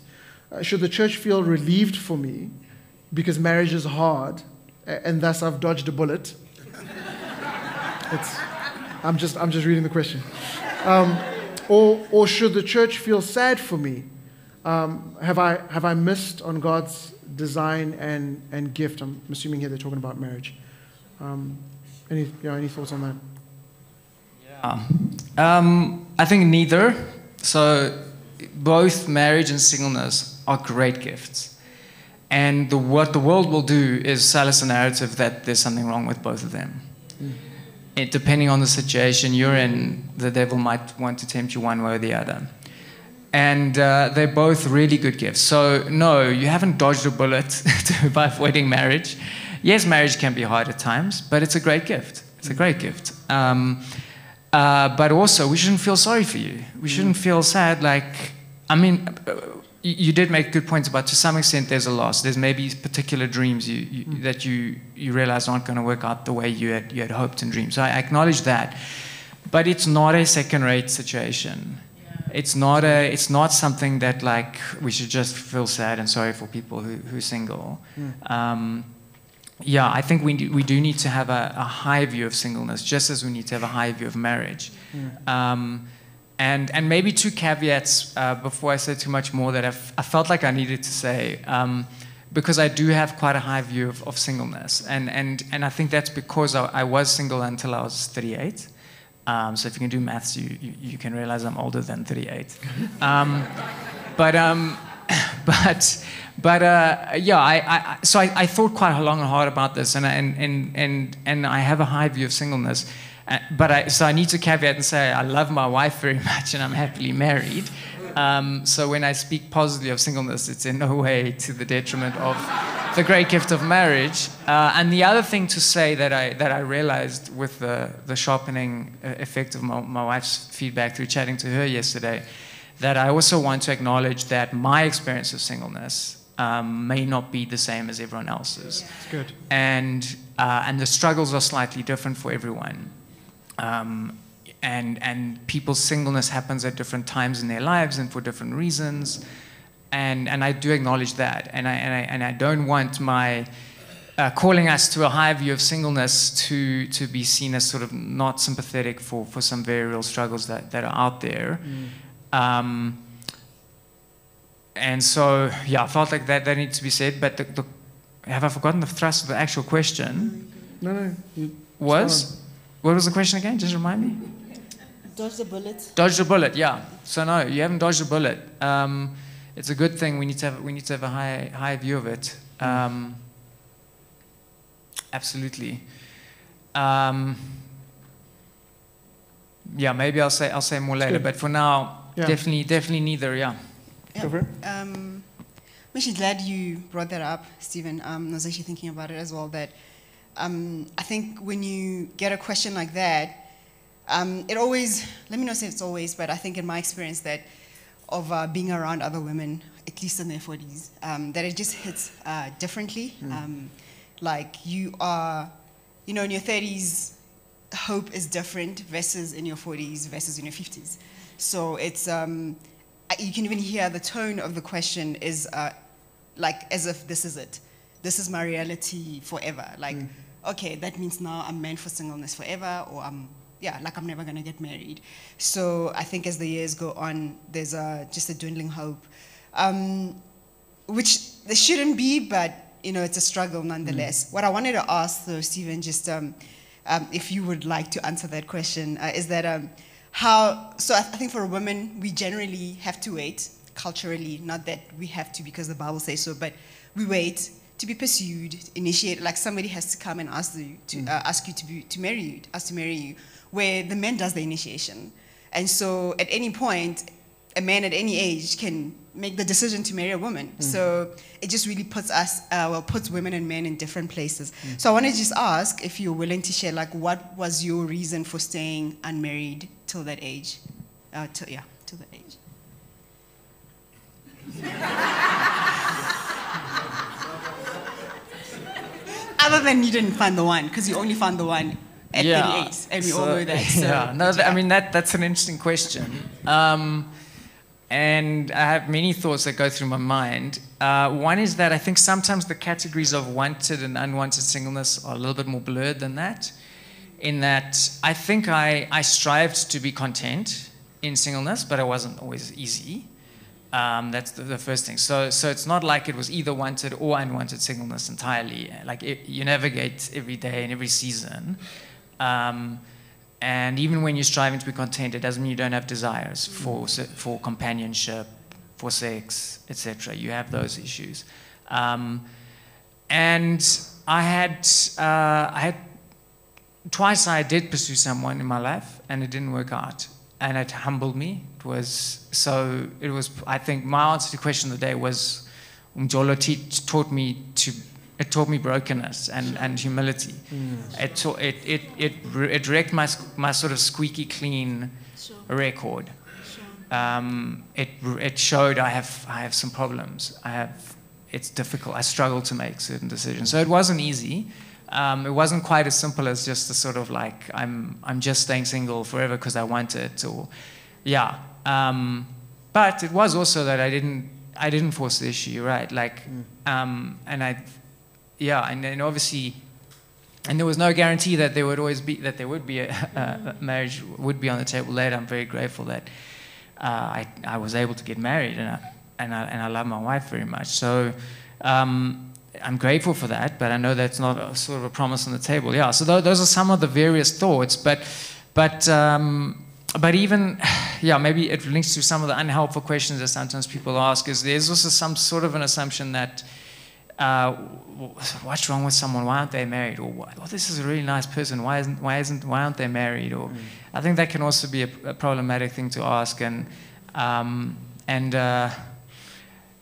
[SPEAKER 1] Uh, should the church feel relieved for me because marriage is hard and thus I've dodged a bullet? (laughs) I'm, just, I'm just reading the question. Um, or, or should the church feel sad for me? Um, have, I, have I missed on God's design and, and gift? I'm assuming here they're talking about marriage. Um, any, yeah, any thoughts on that?
[SPEAKER 3] Yeah. Um, I think neither. So both marriage and singleness are great gifts. And the, what the world will do is sell us a narrative that there's something wrong with both of them. Mm. It, depending on the situation you're in, the devil might want to tempt you one way or the other. And uh, they're both really good gifts. So, no, you haven't dodged a bullet (laughs) by avoiding marriage. Yes, marriage can be hard at times, but it's a great gift. It's a great gift. Um, uh, but also, we shouldn't feel sorry for you. We shouldn't feel sad. Like, I mean, you did make good points about to some extent there's a loss. There's maybe particular dreams you, you, mm. that you, you realize aren't going to work out the way you had, you had hoped and dreamed. So I acknowledge that. But it's not a second rate situation. Yeah. It's, not a, it's not something that like we should just feel sad and sorry for people who, who are single. Mm. Um, yeah, I think we do, we do need to have a, a, high view of singleness, just as we need to have a high view of marriage. Mm. Um, and, and maybe two caveats uh, before I say too much more that i felt like I needed to say, um, because I do have quite a high view of, of singleness. And, and, and I think that's because I, I was single until I was 38. Um, so if you can do maths, you, you, you, can realize I'm older than 38. Um, but, um, (coughs) but, but uh, yeah, I, I, so I, I, thought quite long and hard about this, and, and, and, and, and I have a high view of singleness. Uh, but I, so I need to caveat and say I love my wife very (laughs) much, and I'm happily married. Um, so when I speak positively of singleness, it's in no way to the detriment of the great gift of marriage. Uh, and the other thing to say that I, that I realized with the, the sharpening uh, effect of my, my wife's feedback through chatting to her yesterday, that I also want to acknowledge that my experience of singleness um, may not be the same as everyone else's.
[SPEAKER 1] That's good.
[SPEAKER 3] And, uh, and the struggles are slightly different for everyone. Um, and, and people's singleness happens at different times in their lives and for different reasons. And, and I do acknowledge that. And I, and I, and I don't want my uh, calling us to a higher view of singleness to, to be seen as sort of not sympathetic for, for some very real struggles that, that are out there. Mm. Um, and so, yeah, I felt like that, that needs to be said. But the, the, have I forgotten the thrust of the actual question?
[SPEAKER 1] No, no.
[SPEAKER 3] Was? What was the question again? Just remind me.
[SPEAKER 5] Dodge the bullet.
[SPEAKER 3] Dodge the bullet, yeah. So no, you haven't dodged the bullet. Um, it's a good thing. We need to have we need to have a high high view of it. Um, absolutely. Um, yeah, maybe I'll say I'll say more later. But for now, yeah. definitely definitely neither. Yeah.
[SPEAKER 2] yeah. Um, I'm actually glad you brought that up, Stephen. Um, I was actually thinking about it as well. That um, I think when you get a question like that um, it always, let me not say it's always, but I think in my experience that of uh, being around other women, at least in their 40s, um, that it just hits uh, differently. Mm. Um, like you are, you know, in your 30s, hope is different versus in your 40s versus in your 50s. So it's, um, you can even hear the tone of the question is uh, like as if this is it. This is my reality forever. Like, mm. Okay, that means now I'm meant for singleness forever, or I'm yeah, like I'm never going to get married. So I think as the years go on, there's a, just a dwindling hope, um, which there shouldn't be, but you know, it's a struggle nonetheless. Mm. What I wanted to ask, though, Stephen, just um, um, if you would like to answer that question, uh, is that um, how? So I, th- I think for a woman, we generally have to wait culturally, not that we have to because the Bible says so, but we wait to be pursued, initiated. Like somebody has to come and ask you to mm. uh, ask you to be to marry you, ask to marry you where the man does the initiation. And so at any point, a man at any age can make the decision to marry a woman. Mm. So it just really puts us, uh, well, puts women and men in different places. Mm. So I want to just ask if you're willing to share, like, what was your reason for staying unmarried till that age? Uh, till, yeah, till that age. (laughs) Other than you didn't find the one, because you only found the one at yeah. 38, and we so, all know that. (laughs) So.
[SPEAKER 3] Yeah, no, I mean that that's an interesting question, um, and I have many thoughts that go through my mind. Uh, one is that I think sometimes the categories of wanted and unwanted singleness are a little bit more blurred than that. In that, I think I I strived to be content in singleness, but it wasn't always easy. Um, that's the, the, first thing. So, so it's not like it was either wanted or unwanted singleness entirely. Like it, you navigate every day and every season. Um, and even when you're striving to be content, it doesn't mean you don't have desires for, for companionship, for sex, etc. You have those issues. Um, and I had, uh, I had, twice I did pursue someone in my life, and it didn't work out. And it humbled me. It was, so it was, I think my answer to the question of the day was, Umjolo taught me to it taught me brokenness and, and humility. Mm. It, taught, it, it, it, it wrecked my, my sort of squeaky clean sure. record. Sure. Um, it, it showed I have, I have some problems. I have, it's difficult. I struggle to make certain decisions. So it wasn't easy. Um, it wasn't quite as simple as just the sort of like, I'm, I'm just staying single forever because I want it. Or, yeah. Um, but it was also that I didn't, I didn't force the issue, right? Like, mm. um, and I yeah, and then obviously, and there was no guarantee that there would always be that there would be (laughs) a, a marriage would be on the table later. I'm very grateful that uh, I I was able to get married, and I, and I and I love my wife very much. So. Um, I'm grateful for that, but I know that's not a, sort of a promise on the table. Yeah, so th- those are some of the various thoughts, but, but, um, but even, (sighs) yeah, maybe it links to some of the unhelpful questions that sometimes people ask. Is there's also some sort of an assumption that uh, what's wrong with someone? Why aren't they married? Or oh, this is a really nice person. Why isn't why isn't why aren't they married? Or mm. I think that can also be a, a problematic thing to ask. And um, and uh,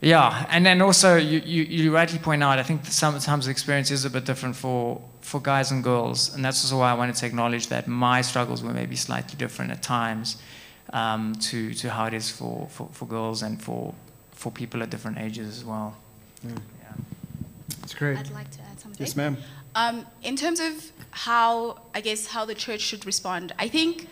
[SPEAKER 3] yeah, and then also you, you, you, rightly point out, I think sometimes the experience is a bit different for, for guys and girls, and that's also why I wanted to acknowledge that my struggles were maybe slightly different at times um, to, to how it is for, for, for girls and for, for people at different ages as well.
[SPEAKER 1] Mm. Yeah. That's great.
[SPEAKER 4] I'd like to add something.
[SPEAKER 1] Yes, ma'am.
[SPEAKER 4] Um, in terms of how, I guess, how the church should respond, I think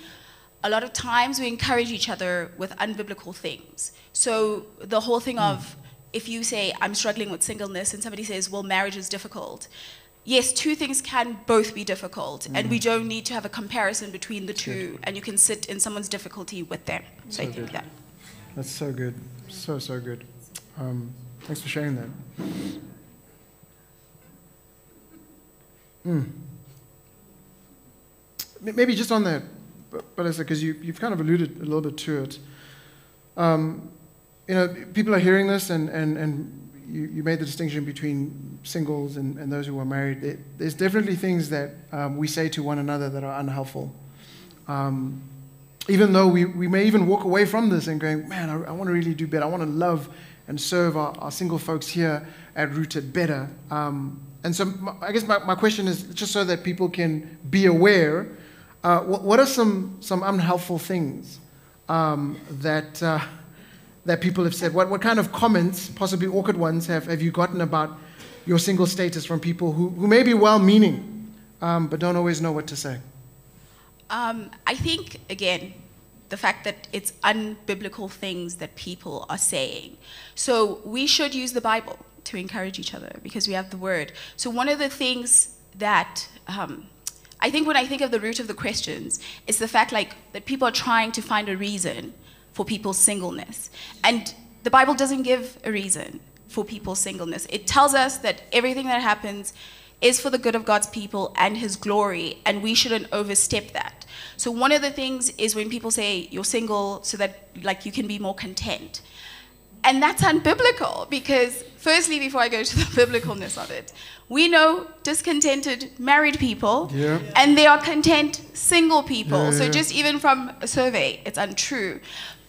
[SPEAKER 4] a lot of times we encourage each other with unbiblical things. So the whole thing mm. of if you say, I'm struggling with singleness, and somebody says, well, marriage is difficult, yes, two things can both be difficult, mm. and we mm. don't need to have a comparison between the two, and you can sit in someone's difficulty with them. So, so I think good. that.
[SPEAKER 1] That's so good. So, so good. Um, thanks for sharing that. Mm. Maybe just on that, but because you, you've kind of alluded a little bit to it. Um, you know, people are hearing this, and, and, and you, you made the distinction between singles and, and those who are married. It, there's definitely things that um, we say to one another that are unhelpful. Um, even though we, we may even walk away from this and going, man, I, I want to really do better. I want to love and serve our, our single folks here at Rooted better. Um, and so my, I guess my, my question is just so that people can be aware, uh, what, what, are some, some unhelpful things um, that, uh, that people have said? What, what kind of comments, possibly awkward ones, have, have you gotten about your single status from people who, who may be well meaning um, but don't always know what to say?
[SPEAKER 4] Um, I think, again, the fact that it's unbiblical things that people are saying. So we should use the Bible to encourage each other because we have the word. So one of the things that um, I think when I think of the root of the questions is the fact like that people are trying to find a reason for people's singleness. And the Bible doesn't give a reason for people's singleness. It tells us that everything that happens is for the good of God's people and his glory, and we shouldn't overstep that. So one of the things is when people say you're single so that like you can be more content. And that's unbiblical because firstly before I go to the (laughs) biblicalness of it, we know discontented married people yeah. and they are content single people. Yeah, so just even from a survey, it's untrue.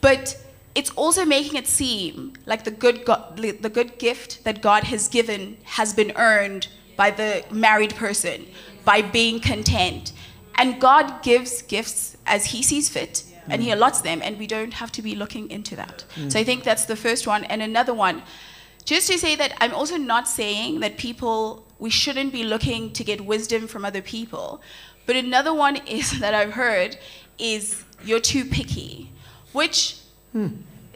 [SPEAKER 4] But it's also making it seem like the good, God, the good gift that God has given has been earned by the married person, by being content. And God gives gifts as He sees fit, and He allots them, and we don't have to be looking into that. So I think that's the first one. And another one, just to say that I'm also not saying that people, we shouldn't be looking to get wisdom from other people. But another one is (laughs) that I've heard is you're too picky which hmm.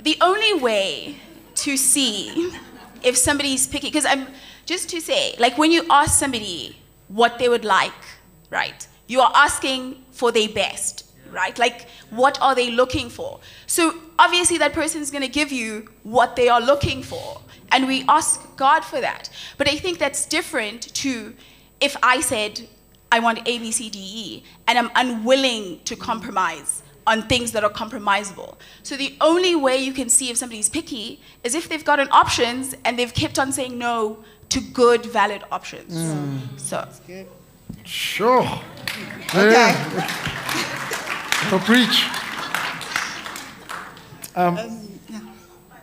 [SPEAKER 4] the only way to see if somebody's picky, because I'm just to say, like when you ask somebody what they would like, right? You are asking for their best, right? Like what are they looking for? So obviously that person is going to give you what they are looking for, and we ask God for that. But I think that's different to if I said I want A, B, C, D, E, and I'm unwilling to compromise on things that are compromisable. So the only way you can see if somebody's picky is if they've gotten options and they've kept on saying no to good, valid options. Mm. So.
[SPEAKER 1] Sure. Okay. (laughs) For preach.
[SPEAKER 2] Um, um, yeah.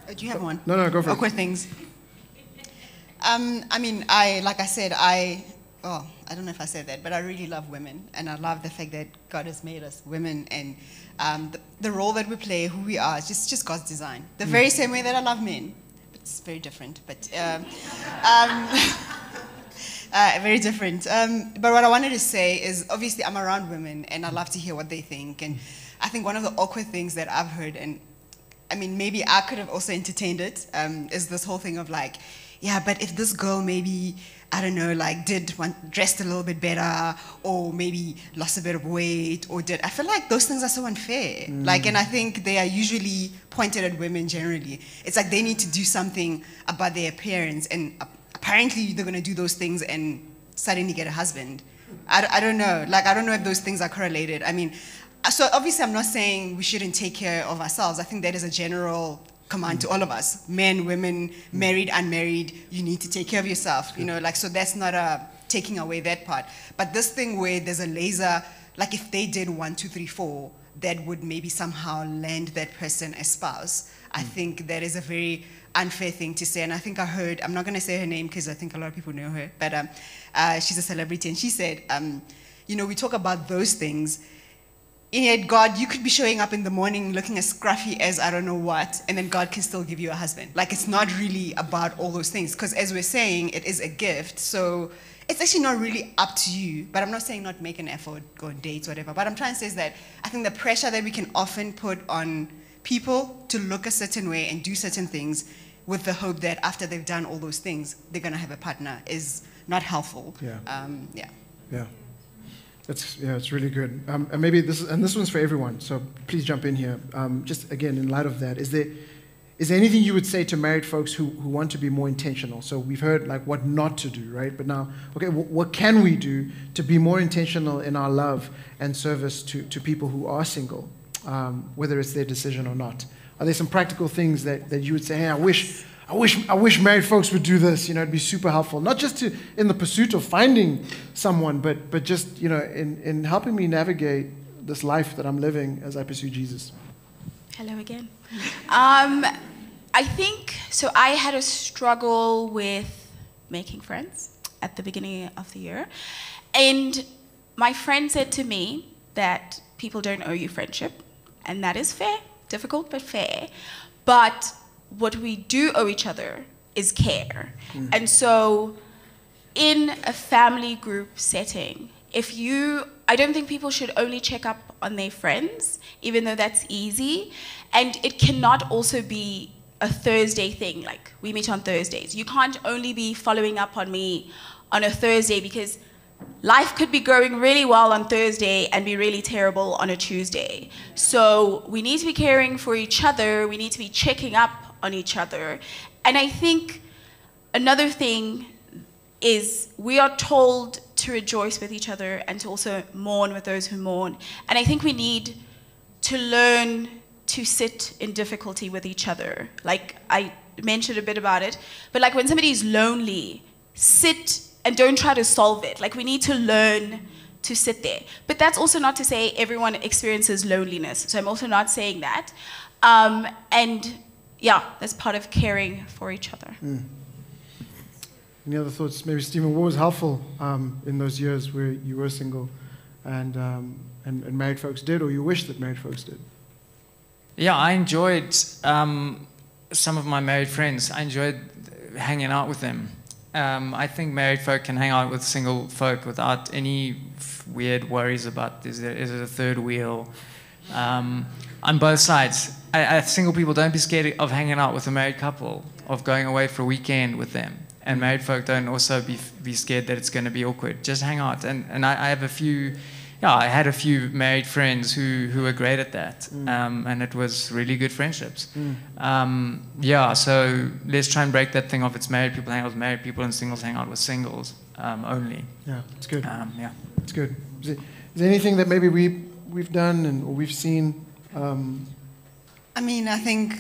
[SPEAKER 2] Uh, do you have one?
[SPEAKER 1] No, no, go for
[SPEAKER 2] Awkward it. things. Um, I mean, I like I said, I oh, I don't know if I said that, but I really love women, and I love the fact that God has made us women, and um, the, the, role that we play, who we are, just just God's design. The very same way that I love men, but it's very different. But um, um, (laughs) uh, very different. Um, but what I wanted to say is, obviously, I'm around women, and I love to hear what they think. And I think one of the awkward things that I've heard, and I mean, maybe I could have also entertained it, um, is this whole thing of like, yeah, but if this girl maybe I don't know, like did one, dressed a little bit better, or maybe lost a bit of weight, or did I feel like those things are so unfair. Mm. Like, and I think they are usually pointed at women generally. It's like they need to do something about their appearance, and apparently they're gonna do those things and suddenly get a husband. I, I don't know. Like, I don't know if those things are correlated. I mean, so obviously, I'm not saying we shouldn't take care of ourselves. I think that is a general command to all of us. Men women married unmarried you need to take care of yourself you know like so that's not a taking away that part. But this thing where there's a laser like if they did one two three four that would maybe somehow land that person a spouse i think that is a very unfair thing to say. And i think i heard i'm not going to say her name because i think a lot of people know her but um, uh, she's a celebrity. And she said um, you know we talk about those things yet God, you could be showing up in the morning looking as scruffy as I don't know what, and then God can still give you a husband. Like it's not really about all those things, because as we're saying, it is a gift. So it's actually not really up to you. But I'm not saying not make an effort, go on dates, whatever. But I'm trying to say is that I think the pressure that we can often put on people to look a certain way and do certain things with the hope that after they've done all those things, they're gonna have a partner is not helpful.
[SPEAKER 1] Yeah.
[SPEAKER 2] Um, yeah.
[SPEAKER 1] Yeah. It's, yeah, it's really good. Um, and maybe this, and this one's for everyone, so please jump in here. Um, just again, in light of that, is there, is there anything you would say to married folks who, who want to be more intentional? So we've heard like what not to do, right? But now, okay, w- what can we do to be more intentional in our love and service to, to people who are single, um, whether it's their decision or not? Are there some practical things that, that you would say, hey, I wish, I wish, I wish married folks would do this. You know, it'd be super helpful, not just to, in the pursuit of finding someone, but, but just, you know, in, in helping me navigate this life that I'm living as I pursue Jesus.
[SPEAKER 4] Hello again. Um, I think so. I had a struggle with making friends at the beginning of the year, and my friend said to me that people don't owe you friendship, and that is fair. Difficult, but fair. But what we do owe each other is care, hmm. and so in a family group setting, if you, I don't think people should only check up on their friends, even though that's easy. And it cannot also be a Thursday thing, like we meet on Thursdays. You can't only be following up on me on a Thursday because life could be going really well on Thursday and be really terrible on a Tuesday. So we need to be caring for each other, we need to be checking up on each other. And I think another thing is we are told to rejoice with each other and to also mourn with those who mourn. And I think we need to learn to sit in difficulty with each other. Like I mentioned a bit about it, but like when somebody is lonely, sit and don't try to solve it. Like we need to learn to sit there. But that's also not to say everyone experiences loneliness. So I'm also not saying that. Um, and yeah, that's part of caring for each other.
[SPEAKER 1] Any other thoughts? Maybe, Stephen, what was helpful um, in those years where you were single and, um, and, and married folks did, or you wish that married folks did?
[SPEAKER 3] Yeah, I enjoyed um, some of my married friends. I enjoyed hanging out with them. Um, I think married folk can hang out with single folk without any f- weird worries about is there is it a third wheel. On both sides, I, I, single people don't be scared of hanging out with a married couple, of going away for a weekend with them. And married folk don't also be be scared that it's going to be awkward. Just hang out. And and I, I have a few yeah, I had a few married friends who, who were great at that, um, and it was really good friendships. Um, yeah, so let's try and break that thing off. It's married people hang out with married people, and singles hang out with singles um, only.
[SPEAKER 1] Yeah, it's good.
[SPEAKER 3] Um, yeah.
[SPEAKER 1] It's good. Is, it, is there anything that maybe we, we've done and or we've seen? Um,
[SPEAKER 2] I mean, I think,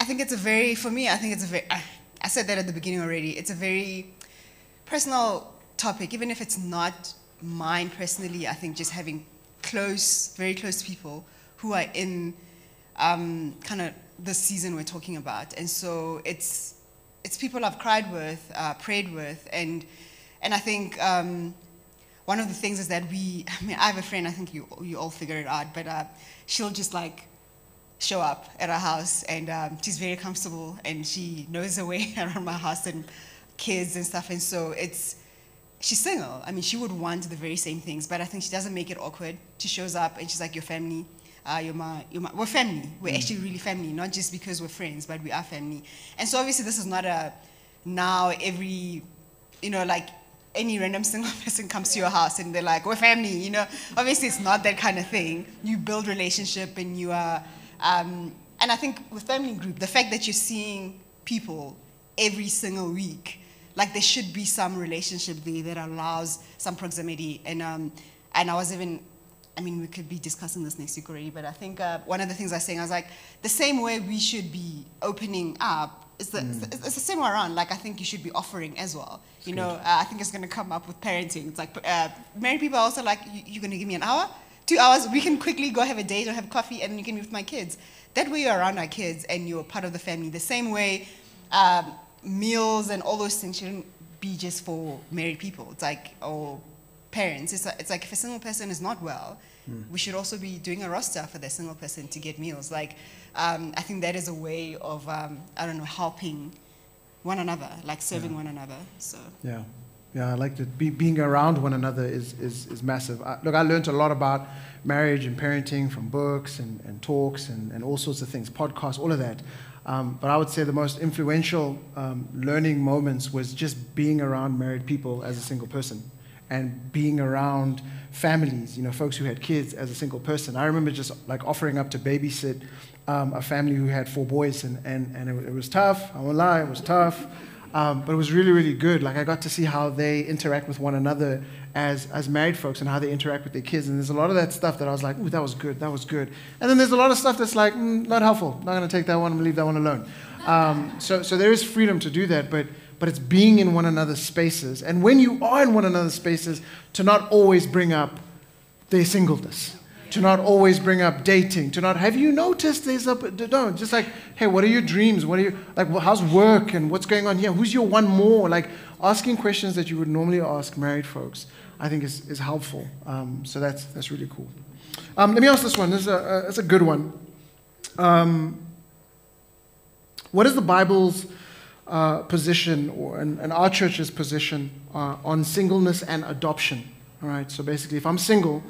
[SPEAKER 2] I think it's a very, for me, I think it's a very, I, said that at the beginning already, it's a very personal topic, even if it's not mine personally. I think just having close, very close people who are in um, kind of the season we're talking about. And so it's, it's people I've cried with, uh, prayed with, and, and I think um, one of the things is that we, (laughs) I mean, I have a friend, I think you, you all figure it out, but uh, she'll just like show up at our house and um, she's very comfortable and she knows her way (laughs) around my house and kids and stuff. And so it's, she's single. I mean, she would want the very same things, but I think she doesn't make it awkward. She shows up and she's like, your family. Uh, you're my, you're my, we're family. We're actually really family, not just because we're friends, but we are family. And so obviously this is not a now every you know, like any random single (laughs) person comes to your house and they're like, we're family, you know. Obviously, it's not that kind of thing. You build relationship and you are, um, and I think with family group, the fact that you're seeing people every single week, like there should be some relationship there that allows some proximity. And, um, and I was even, I mean, we could be discussing this next week already, but I think uh, one of the things I was saying, I was like, the same way we should be opening up it's the,
[SPEAKER 1] Mm.
[SPEAKER 2] it's, it's the same way around. Like I think you should be offering as well. You know, uh, I think it's going to come up with parenting. It's like uh, married people are also like, "You- you're going to give me an hour, two hours. We can quickly go have a date or have coffee, and you can be with my kids. That way, you're around our kids and you're part of the family. The same way, um, meals and all those things shouldn't be just for married people. It's like or parents. It's like, it's like if a single person is not well, we should also be doing a roster for the single person to get meals. Like, um, I think that is a way of, um, I don't know, helping one another, like serving one another. So,
[SPEAKER 1] Yeah, yeah, I like that. Be, being around one another is, is, is massive. I, look, I learned a lot about marriage and parenting from books and, and talks and, and all sorts of things, podcasts, all of that. Um, but I would say the most influential um, learning moments was just being around married people as a single person and being around families, you know, folks who had kids as a single person. I remember just like offering up to babysit um, a family who had four boys, and, and, and it, it was tough. I won't lie, it was tough. Um, but it was really, really good. Like I got to see how they interact with one another as, as married folks and how they interact with their kids. And there's a lot of that stuff that I was like, ooh, that was good, that was good. And then there's a lot of stuff that's like, mm, not helpful. Not going to take that one. I'm going to leave that one alone. Um, so, so there is freedom to do that, but, but it's being in one another's spaces. And when you are in one another's spaces, to not always bring up their singleness to not always bring up dating, to not have you noticed there's a no, just like hey, what are your dreams? What are you like? well, How's work and what's going on here? Who's your one more? Like asking questions that you would normally ask married folks, I think is, is helpful. Um, so that's that's really cool. Um, let me ask this one. This is a, uh, it's a good one. Um, what is the Bible's uh, position, or and, and our church's position uh, on singleness and adoption? All right. So basically, if I'm single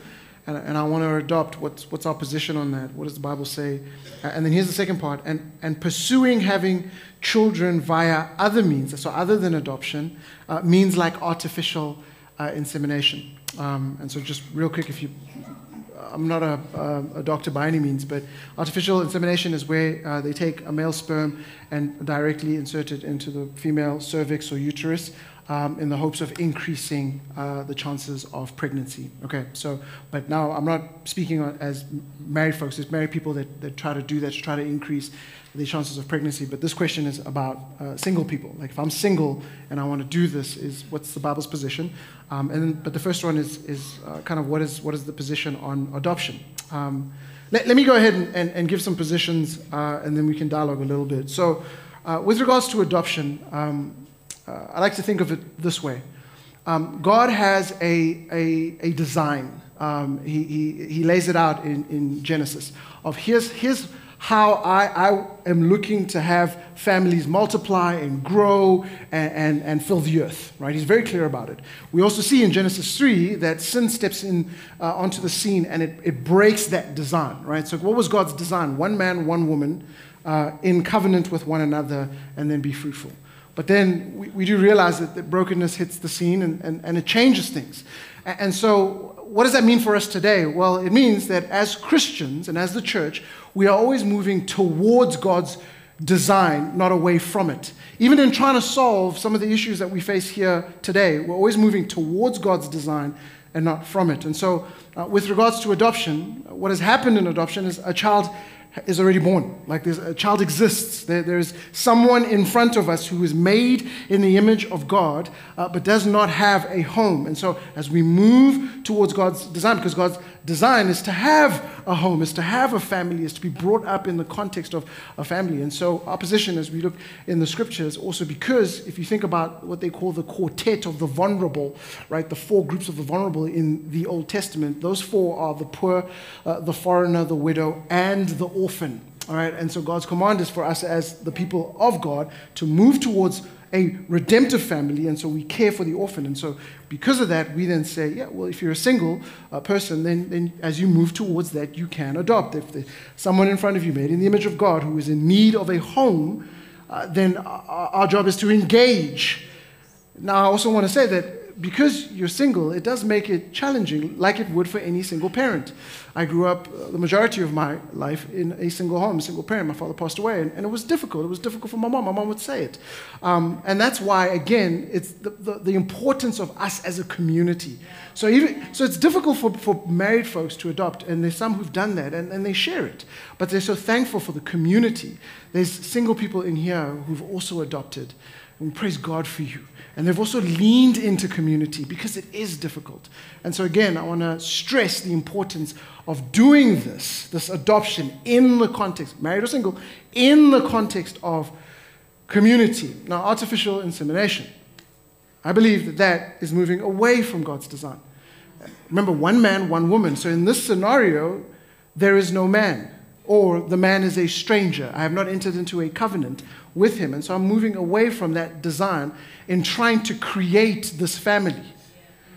[SPEAKER 1] and, and I want to adopt, what's, what's our position on that? What does the Bible say? And then here's the second part and, and pursuing having children via other means, so other than adoption, uh, means like artificial uh, insemination. Um, and so, just real quick, if you I'm not a, a, doctor by any means, but artificial insemination is where uh, they take a male sperm and directly insert it into the female cervix or uterus um, in the hopes of increasing uh, the chances of pregnancy. Okay, so, but now I'm not speaking as married folks, it's married people that, that try to do that to try to increase the chances of pregnancy. But this question is about uh, single people. Like if I'm single and I want to do this, is what's the Bible's position? Um, and then, but the first one is, is uh, kind of what is, what is the position on adoption? Um, let, let me go ahead and, and, and give some positions uh, and then we can dialogue a little bit. So, uh, with regards to adoption, um, uh, I like to think of it this way um, God has a, a, a design. Um, he, he, he lays it out in, in Genesis of here's, here's how I, I am looking to have families multiply and grow and, and, and fill the earth, right? He's very clear about it. We also see in Genesis 3 that sin steps in uh, onto the scene and it, it breaks that design, right? So, what was God's design? One man, one woman uh, in covenant with one another and then be fruitful. But then we, we do realize that, that brokenness hits the scene and, and, and it changes things. And so, what does that mean for us today? Well, it means that as Christians and as the church, we are always moving towards God's design, not away from it. Even in trying to solve some of the issues that we face here today, we're always moving towards God's design and not from it. And so, uh, with regards to adoption, what has happened in adoption is a child is already born. Like there's, a child exists. There, there's someone in front of us who is made in the image of God, uh, but does not have a home. And so, as we move towards God's design, because God's design is to have a home, is to have a family, is to be brought up in the context of a family. And so, our position as we look in the scriptures, also because if you think about what they call the quartet of the vulnerable, right, the four groups of the vulnerable in the Old Testament, those four are the poor, uh, the foreigner, the widow, and the orphan. All right, and so God's command is for us as the people of God to move towards a redemptive family, and so we care for the orphan. And so, because of that, we then say, yeah, well, if you're a single uh, person, then, then as you move towards that, you can adopt. If there's someone in front of you made in the image of God who is in need of a home, uh, then our, our job is to engage Now, I also want to say that because you're single, it does make it challenging, like it would for any single parent. I grew up uh, the majority of my life in a single home, single parent. My father passed away, and, and it was difficult. It was difficult for my mom. My mom would say it. Um, and that's why, again, it's the, the, the, importance of us as a community. So, even, so it's difficult for, for married folks to adopt, and there's some who've done that, and, and they share it. But they're so thankful for the community. There's single people in here who've also adopted. And praise God for you. And they've also leaned into community because it is difficult. And so, again, I want to stress the importance of doing this, this adoption, in the context, married or single, in the context of community. Now, artificial insemination, I believe that that is moving away from God's design. Remember, one man, one woman. So, in this scenario, there is no man, or the man is a stranger. I have not entered into a covenant with him. And so I'm moving away from that design in trying to create this family.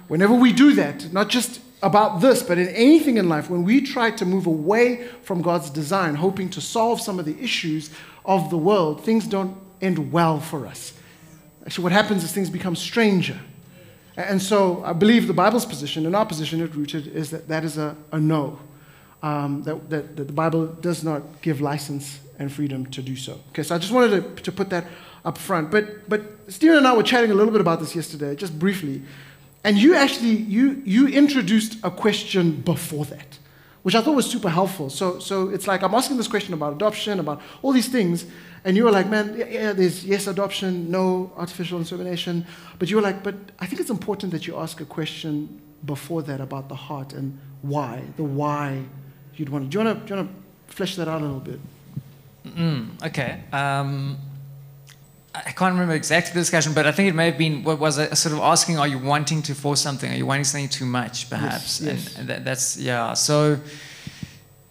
[SPEAKER 1] Whenever we do that, not just about this, but in anything in life, when we try to move away from God's design, hoping to solve some of the issues of the world, things don't end well for us. Actually, what happens is things become stranger. And so I believe the Bible's position and our position at Rooted is that that is a, a no. Um, that, that, that the Bible does not give license and freedom to do so. Okay, so I just wanted to, to put that up front. But, but Stephen and I were chatting a little bit about this yesterday, just briefly. And you actually, you, you introduced a question before that, which I thought was super helpful. So, so it's like I'm asking this question about adoption, about all these things, and you were like, man, yeah, yeah, there's yes adoption, no artificial insemination. But you were like, but I think it's important that you ask a question before that about the heart and why, the why you'd want to. Do you want to, do you want to flesh that out a little bit?
[SPEAKER 3] Mm, okay. Um, I can't remember exactly the discussion, but I think it may have been what was a, sort of asking: Are you wanting to force something? Are you wanting something too much, perhaps?
[SPEAKER 1] Yes. yes.
[SPEAKER 3] And, and that, that's yeah. So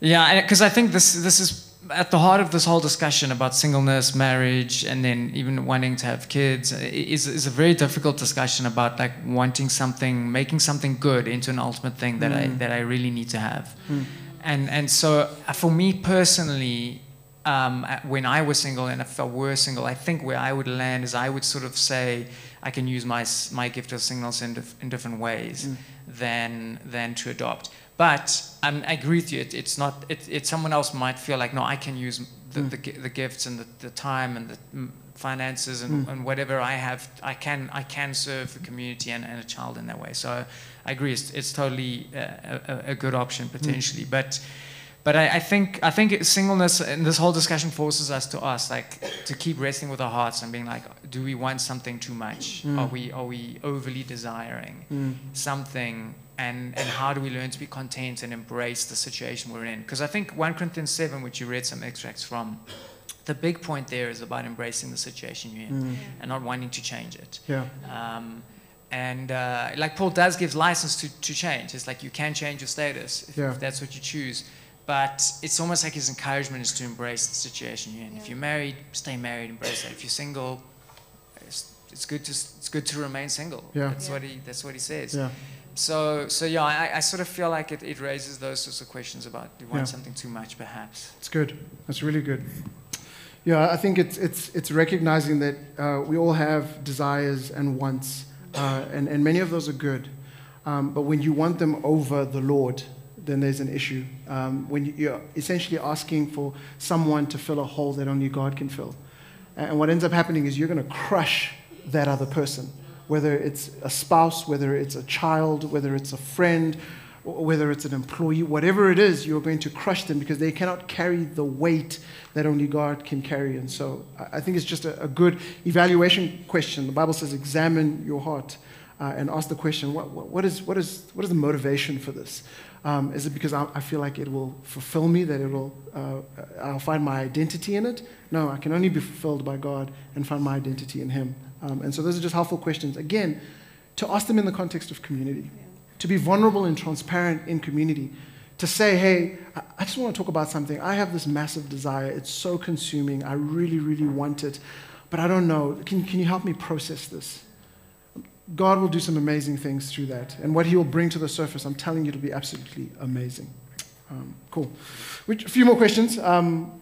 [SPEAKER 3] yeah, because I think this this is at the heart of this whole discussion about singleness, marriage, and then even wanting to have kids is, is a very difficult discussion about like wanting something, making something good into an ultimate thing that mm. I that I really need to have. Mm. And and so uh, for me personally, um, when I was single and if I were single, I think where I would land is I would sort of say I can use my, my gift of singleness in, dif- in different ways mm. than, than to adopt. But um, I agree with you. It, it's not. It, it, someone else might feel like no, I can use the, mm. the, the, gifts and the, the time and the finances and, mm. and, whatever I have. I can I can serve the community and, and a child in that way. So I agree. It's, it's totally a, a, a, good option potentially. Mm. But but I, I, think I think singleness and this whole discussion forces us to ask like to keep wrestling with our hearts and being like, do we want something too much? Mm. Are we are we overly desiring mm. something? And and how do we learn to be content and embrace the situation we're in? Because I think 1 Corinthians 7, which you read some extracts from, the big point there is about embracing the situation you're in mm. and not wanting to change it.
[SPEAKER 1] Yeah.
[SPEAKER 3] Um, and uh, like Paul does give license to, to change. It's like you can change your status if,
[SPEAKER 1] yeah.
[SPEAKER 3] if that's what you choose. But it's almost like his encouragement is to embrace the situation you're in. Yeah. If you're married, stay married, embrace it. If you're single, it's, it's good to it's good to remain single.
[SPEAKER 1] Yeah.
[SPEAKER 3] That's yeah. what he that's what he says.
[SPEAKER 1] Yeah.
[SPEAKER 3] So so yeah, I, I sort of feel like it, it raises those sorts of questions about do you want
[SPEAKER 1] yeah.
[SPEAKER 3] something too much perhaps.
[SPEAKER 1] It's good. That's really good. Yeah, I think it's it's it's recognizing that uh, we all have desires and wants, uh, and and many of those are good, um, but when you want them over the Lord, then there's an issue. Um, when you're essentially asking for someone to fill a hole that only God can fill. And what ends up happening is you're going to crush that other person, whether it's a spouse, whether it's a child, whether it's a friend, whether it's an employee, whatever it is, you're going to crush them because they cannot carry the weight that only God can carry. And so I think it's just a, a good evaluation question. The Bible says, examine your heart. Uh, and ask the question, what, what, is, what, is, what is the motivation for this? Um, is it because I, I, feel like it will fulfill me, that it will, uh, I'll find my identity in it? No, I can only be fulfilled by God and find my identity in Him. Um, and so those are just helpful questions. Again, to ask them in the context of community, yeah. To be vulnerable and transparent in community, to say, hey, I just want to talk about something. I have this massive desire. It's so consuming. I really, really want it, but I don't know. Can, can you help me process this? God will do some amazing things through that. And what He will bring to the surface, I'm telling you, it'll be absolutely amazing. Um, cool. Which, a few more questions. Um,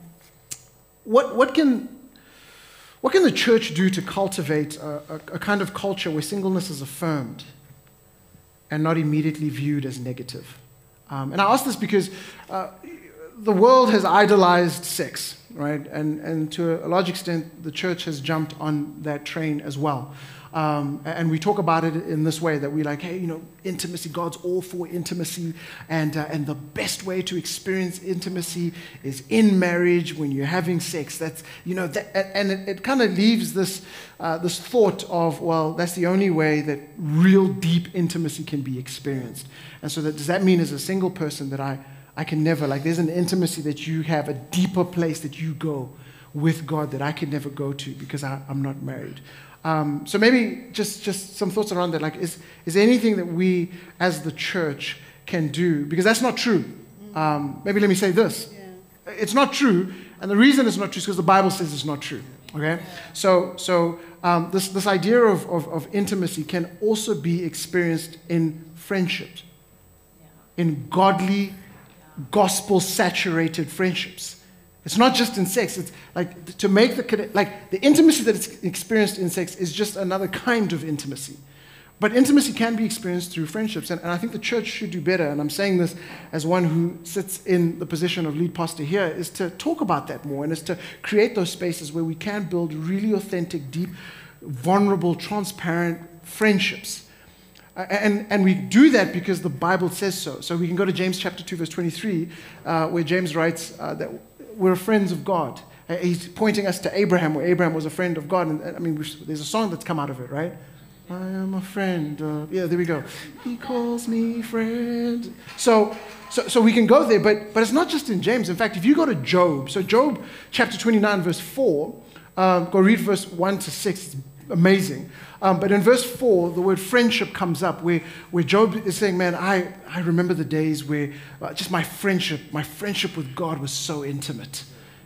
[SPEAKER 1] what, what, can, what can the church do to cultivate a, a, a kind of culture where singleness is affirmed and not immediately viewed as negative? Um, and I ask this because uh, the world has idolized sex, right? And, and to a large extent, the church has jumped on that train as well. Um, and we talk about it in this way that we like, hey, you know, intimacy, God's all for intimacy. And, uh, and the best way to experience intimacy is in marriage when you're having sex. That's, you know, that, and it, it kind of leaves this, uh, this thought of, well, that's the only way that real deep intimacy can be experienced. And so that, does that mean as a single person that I, I can never, like, there's an intimacy that you have, a deeper place that you go with God that I can never go to because I, I'm not married. Um, so maybe just, just some thoughts around that. Like, is, is there anything that we as the church can do? Because that's not true. Um, maybe let me say this. Yeah. It's not true. And the reason it's not true is because the Bible says it's not true. Okay? So, so um, this, this idea of, of, of, intimacy can also be experienced in friendships, in godly, gospel saturated friendships. It's not just in sex. It's like to make the like the intimacy that is experienced in sex is just another kind of intimacy. But intimacy can be experienced through friendships, and, and I think the church should do better. And I'm saying this as one who sits in the position of lead pastor here, is to talk about that more and is to create those spaces where we can build really authentic, deep, vulnerable, transparent friendships. And, and we do that because the Bible says so. So we can go to James chapter 2, verse 23, uh, where James writes uh, that we're friends of God. Uh, he's pointing us to Abraham, where Abraham was a friend of God. And I mean, there's a song that's come out of it, right? I am a friend. Of, yeah, there we go. He calls me friend. So, so, so we can go there, but, but it's not just in James. In fact, if you go to Job, so Job chapter 29, verse 4, um, go read verse 1 to 6. It's amazing. Um, but in verse 4, the word friendship comes up where, where Job is saying, Man, I, I remember the days where uh, just my friendship, my friendship with God was so intimate.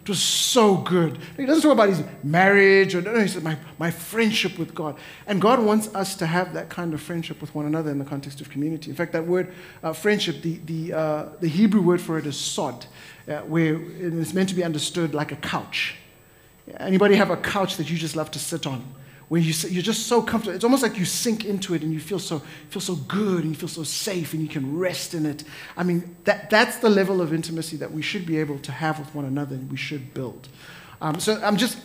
[SPEAKER 1] It was so good. He doesn't talk about his marriage or no, he said, my, my friendship with God. And God wants us to have that kind of friendship with one another in the context of community. In fact, that word uh, friendship, the, the, uh, the Hebrew word for it is sod, uh, where it's meant to be understood like a couch. Anybody have a couch that you just love to sit on? Where you, you're just so comfortable. It's almost like you sink into it and you feel so, feel so good and you feel so safe and you can rest in it. I mean, that, that's the level of intimacy that we should be able to have with one another and we should build. Um, so I'm just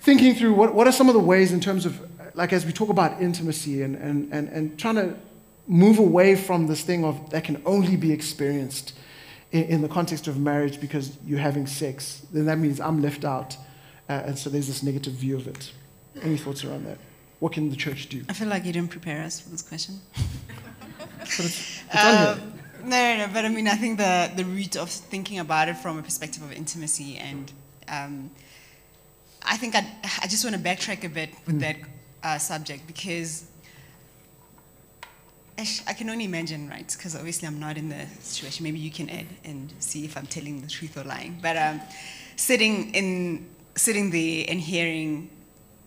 [SPEAKER 1] thinking through what, what are some of the ways in terms of, like, as we talk about intimacy and, and, and, and trying to move away from this thing of that can only be experienced in, in the context of marriage because you're having sex, then that means I'm left out. Uh, and so there's this negative view of it. Any thoughts around that? What can the church do?
[SPEAKER 2] I feel like you didn't prepare us for this question. (laughs)
[SPEAKER 1] but it's, it's um,
[SPEAKER 2] no, no, no, but I mean, I think the, the root of thinking about it from a perspective of intimacy, and um, I think I'd, i just want to backtrack a bit with mm. that uh, subject because I can only imagine, right? Because obviously I'm not in the situation. Maybe you can add and see if I'm telling the truth or lying. But um, sitting in sitting there and hearing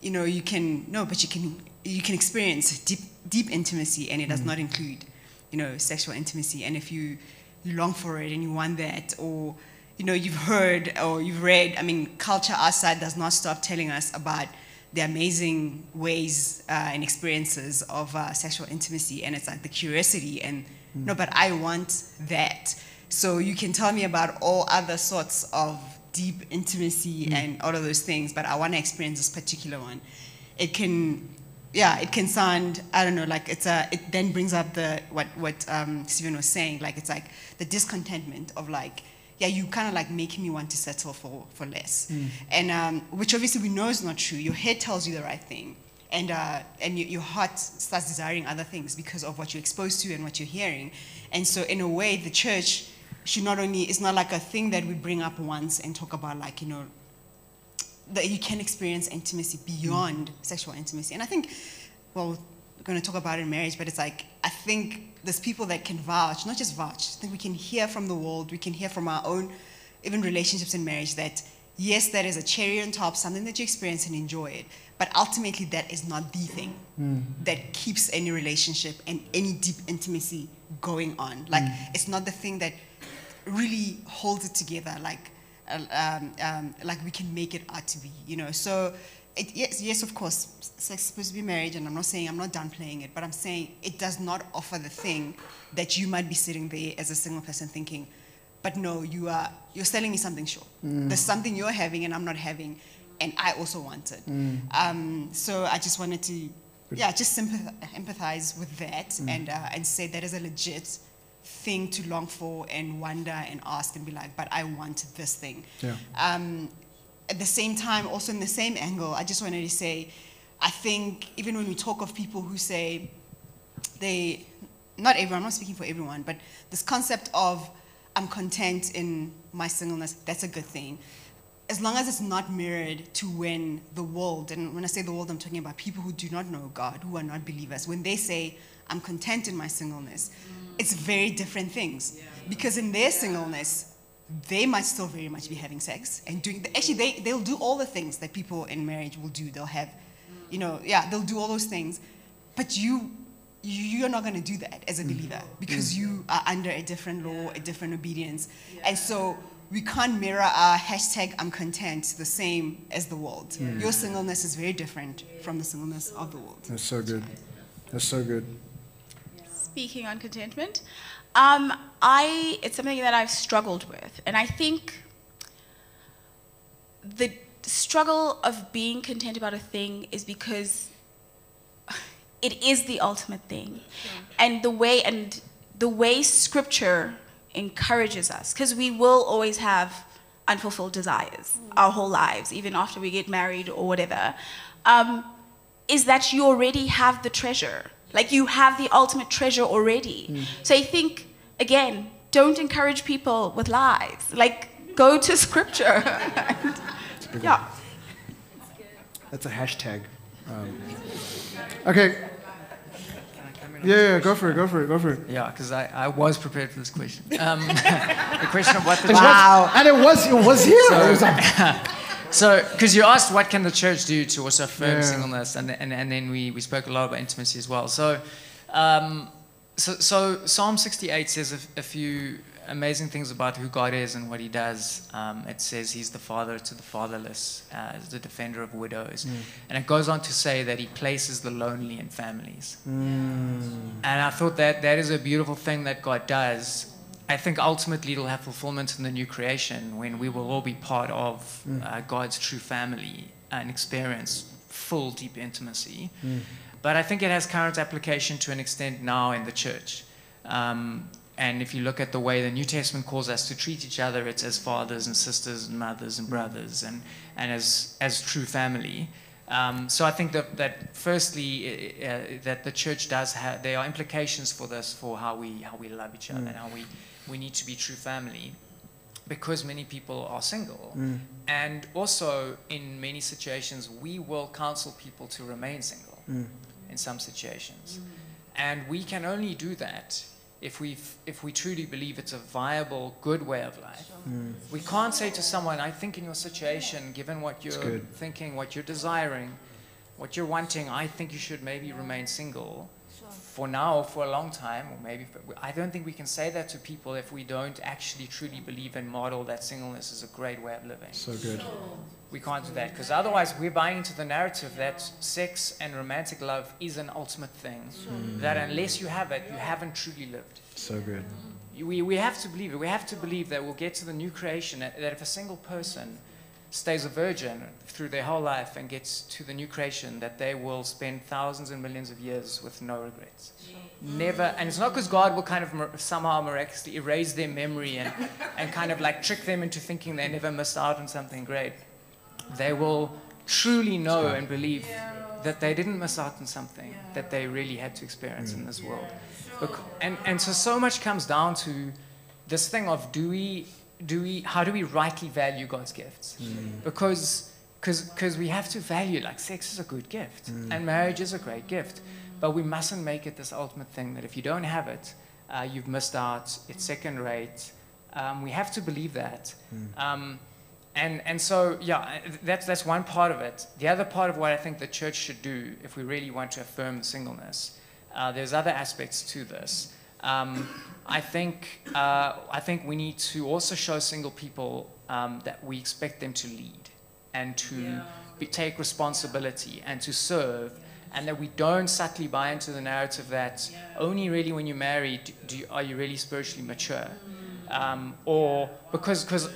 [SPEAKER 2] you know, you can no, but you can you can experience deep deep intimacy, and it does mm. not include, you know, sexual intimacy. And if you you long for it and you want that, or you know, you've heard or you've read. I mean, culture outside does not stop telling us about the amazing ways uh, and experiences of uh, sexual intimacy, and it's like the curiosity and mm. no, but I want that. So you can tell me about all other sorts of deep intimacy mm. and all of those things, but I want to experience this particular one. It can, yeah, it can sound, I don't know, like it's a, it then brings up the, what, what um, Stephen was saying, like it's like the discontentment of like, yeah, you kind of like making me want to settle for, for less. Mm. And um, which obviously we know is not true. Your head tells you the right thing. And, uh, and you, your heart starts desiring other things because of what you're exposed to and what you're hearing. And so, in a way, the church should not only, it's not like a thing that we bring up once and talk about, like, you know, that you can experience intimacy beyond mm. sexual intimacy. And I think, well, we're going to talk about it in marriage, but it's like, I think there's people that can vouch, not just vouch, I think we can hear from the world, we can hear from our own, even relationships in marriage, that yes, that is a cherry on top, something that you experience and enjoy it, but ultimately that is not the thing mm. that keeps any relationship and any deep intimacy going on. Like, mm. it's not the thing that really holds it together, like, uh, um, um, like we can make it out to be, you know. So it, yes, yes, of course, sex is supposed to be marriage, and I'm not saying I'm not downplaying it, but I'm saying it does not offer the thing that you might be sitting there as a single person thinking, but no, you are you're selling me something short. There's something you're having and I'm not having, and I also want it. Um, so I just wanted to, yeah, just sympath- empathize with that and uh, and say that is a legit thing to long for and wonder and ask and be like, but I want this thing.
[SPEAKER 1] Yeah.
[SPEAKER 2] Um, at the same time, also in the same angle, I just wanted to say, I think even when we talk of people who say they, not everyone, I'm not speaking for everyone, but this concept of I'm content in my singleness, that's a good thing. As long as it's not mirrored to when the world, and when I say the world, I'm talking about people who do not know God, who are not believers, when they say, I'm content in my singleness, it's very different things. Because in their singleness, they might still very much be having sex and doing actually they, they'll do all the things that people in marriage will do. They'll have you know yeah they'll do all those things. But you you you're not going to do that as a mm-hmm. believer because mm-hmm. you are under a different law a different obedience. And so we can't mirror our hashtag i'm content the same as the world. Mm. Your singleness is very different from the singleness of the world.
[SPEAKER 1] That's so good. That's so good.
[SPEAKER 4] Speaking on contentment, um, I it's something that I've struggled with, and I think the struggle of being content about a thing is because (laughs) it is the ultimate thing, and the way and the way Scripture encourages us, because we will always have unfulfilled desires our whole lives, even after we get married or whatever. Um, is that you already have the treasure. Like you have the ultimate treasure already. So I think, again, don't encourage people with lies. Like go to (laughs) scripture. And- yeah.
[SPEAKER 1] That's a hashtag. Um, okay. Yeah, yeah, go for it, go for it, go for it.
[SPEAKER 3] Yeah, because I, I was prepared for this question. Um, (laughs) the question of what the
[SPEAKER 1] Wow. And it was, it was here. It was like, (laughs)
[SPEAKER 3] So, because you asked what can the church do to also affirm
[SPEAKER 1] Yeah.
[SPEAKER 3] singleness, and, and, and then we, we spoke a lot about intimacy as well. So, um, so, so Psalm 68 says a, a few amazing things about who God is and what He does. Um, it says He's the father to the fatherless, uh, the defender of widows, and it goes on to say that He places the lonely in families. And I thought that that is a beautiful thing that God does. I think ultimately it'll have fulfillment in the new creation when we will all be part of uh, God's true family and experience full, deep intimacy. But I think it has current application to an extent now in the church. Um, and if you look at the way the New Testament calls us to treat each other, it's as fathers and sisters and mothers and brothers and, and as, as true family. Um, so I think that, that firstly, uh, that the church does have, there are implications for this, for how we, how we love each other and how we, we need to be true family because many people are single. Mm. And also, in many situations, we will counsel people to remain single mm. in some situations. And we can only do that if we if we truly believe it's a viable, good way of life. Mm. We can't say to someone, "I think in your situation, given what you're thinking, what you're desiring, what you're wanting, I think you should maybe remain single." For now, for a long time, or maybe I don't think we can say that to people if we don't actually truly believe and model that singleness is a great way of living.
[SPEAKER 1] so good.
[SPEAKER 3] We can't do that because otherwise we're buying into the narrative that sex and romantic love is an ultimate thing. Mm. That unless you have it, you haven't truly lived.
[SPEAKER 1] So good.
[SPEAKER 3] We, we have to believe it. We have to believe that we'll get to the new creation, that, that if a single person stays a virgin through their whole life and gets to the new creation, that they will spend thousands and millions of years with no regrets. Never, and it's not because God will kind of somehow miraculously erase their memory and, and kind of like trick them into thinking they never missed out on something great. They will truly know and believe that they didn't miss out on something that they really had to experience in this world. And, and so, so much comes down to this thing of do we, do we, how do we rightly value God's gifts? Because because because we have to value, like, sex is a good gift, and marriage is a great gift, but we mustn't make it this ultimate thing that if you don't have it, uh, you've missed out, it's second rate. Um, we have to believe that. Um, and, and so, yeah, that's, that's one part of it. The other part of what I think the church should do, if we really want to affirm singleness, uh, there's other aspects to this. Um, I, think, uh, I think we need to also show single people um, that we expect them to lead. and to be, take responsibility and to serve. And that we don't subtly buy into the narrative that only really when you're married do you, are you really spiritually mature, um, or because because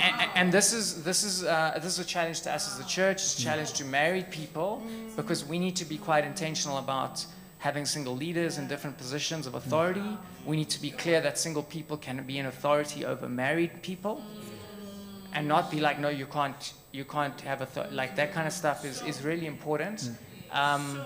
[SPEAKER 3] and, and this is this is uh, this is a challenge to us as a church. It's a challenge to married people because we need to be quite intentional about having single leaders in different positions of authority. We need to be clear that single people can be in authority over married people, and not be like, no, you can't you can't have a, Like that kind of stuff is is really important. Um,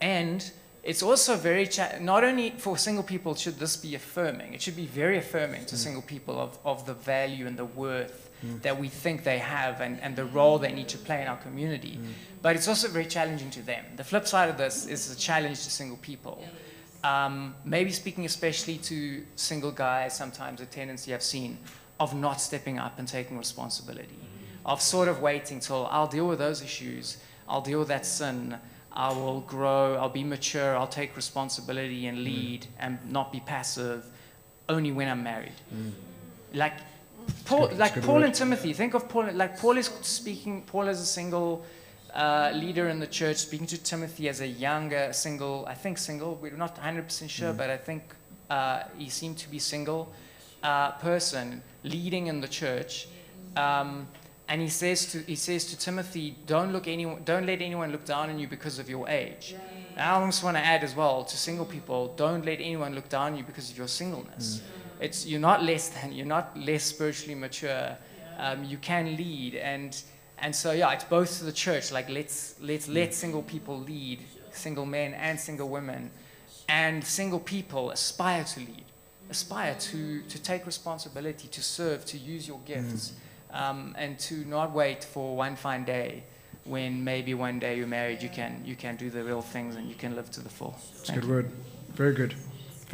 [SPEAKER 3] and it's also very cha- not only for single people should this be affirming it should be very affirming to single people of, of the value and the worth that we think they have and, and the role they need to play in our community. Mm. But it's also very challenging to them. The flip side of this is a challenge to single people. Um, maybe speaking especially to single guys sometimes a tendency i've seen of not stepping up and taking responsibility of sort of waiting till i'll deal with those issues i'll deal with that sin I will grow, I'll be mature, I'll take responsibility and mm. lead and not be passive only when I'm married. Mm. Like Paul,
[SPEAKER 1] good-
[SPEAKER 3] like Paul
[SPEAKER 1] word.
[SPEAKER 3] and Timothy, think of Paul, like Paul is speaking, Paul is a single uh, leader in the church, speaking to Timothy as a younger single, I think single, we're not 100% sure, but I think uh, he seemed to be single uh, person leading in the church. Um, and he says to he says to Timothy, don't look anyone, don't let anyone look down on you because of your age. And I almost want to add as well to single people, don't let anyone look down on you because of your singleness. It's you're not less than, you're not less spiritually mature. Um, you can lead, and and so yeah, it's both to the church. Like let's let's let single people lead, single men and single women, and single people aspire to lead, aspire to to take responsibility, to serve, to use your gifts um, and to not wait for one fine day when maybe one day you're married, you can you can do the real things and you can live to the full.
[SPEAKER 1] That's a
[SPEAKER 3] Thank
[SPEAKER 1] good
[SPEAKER 3] you.
[SPEAKER 1] word. Very good.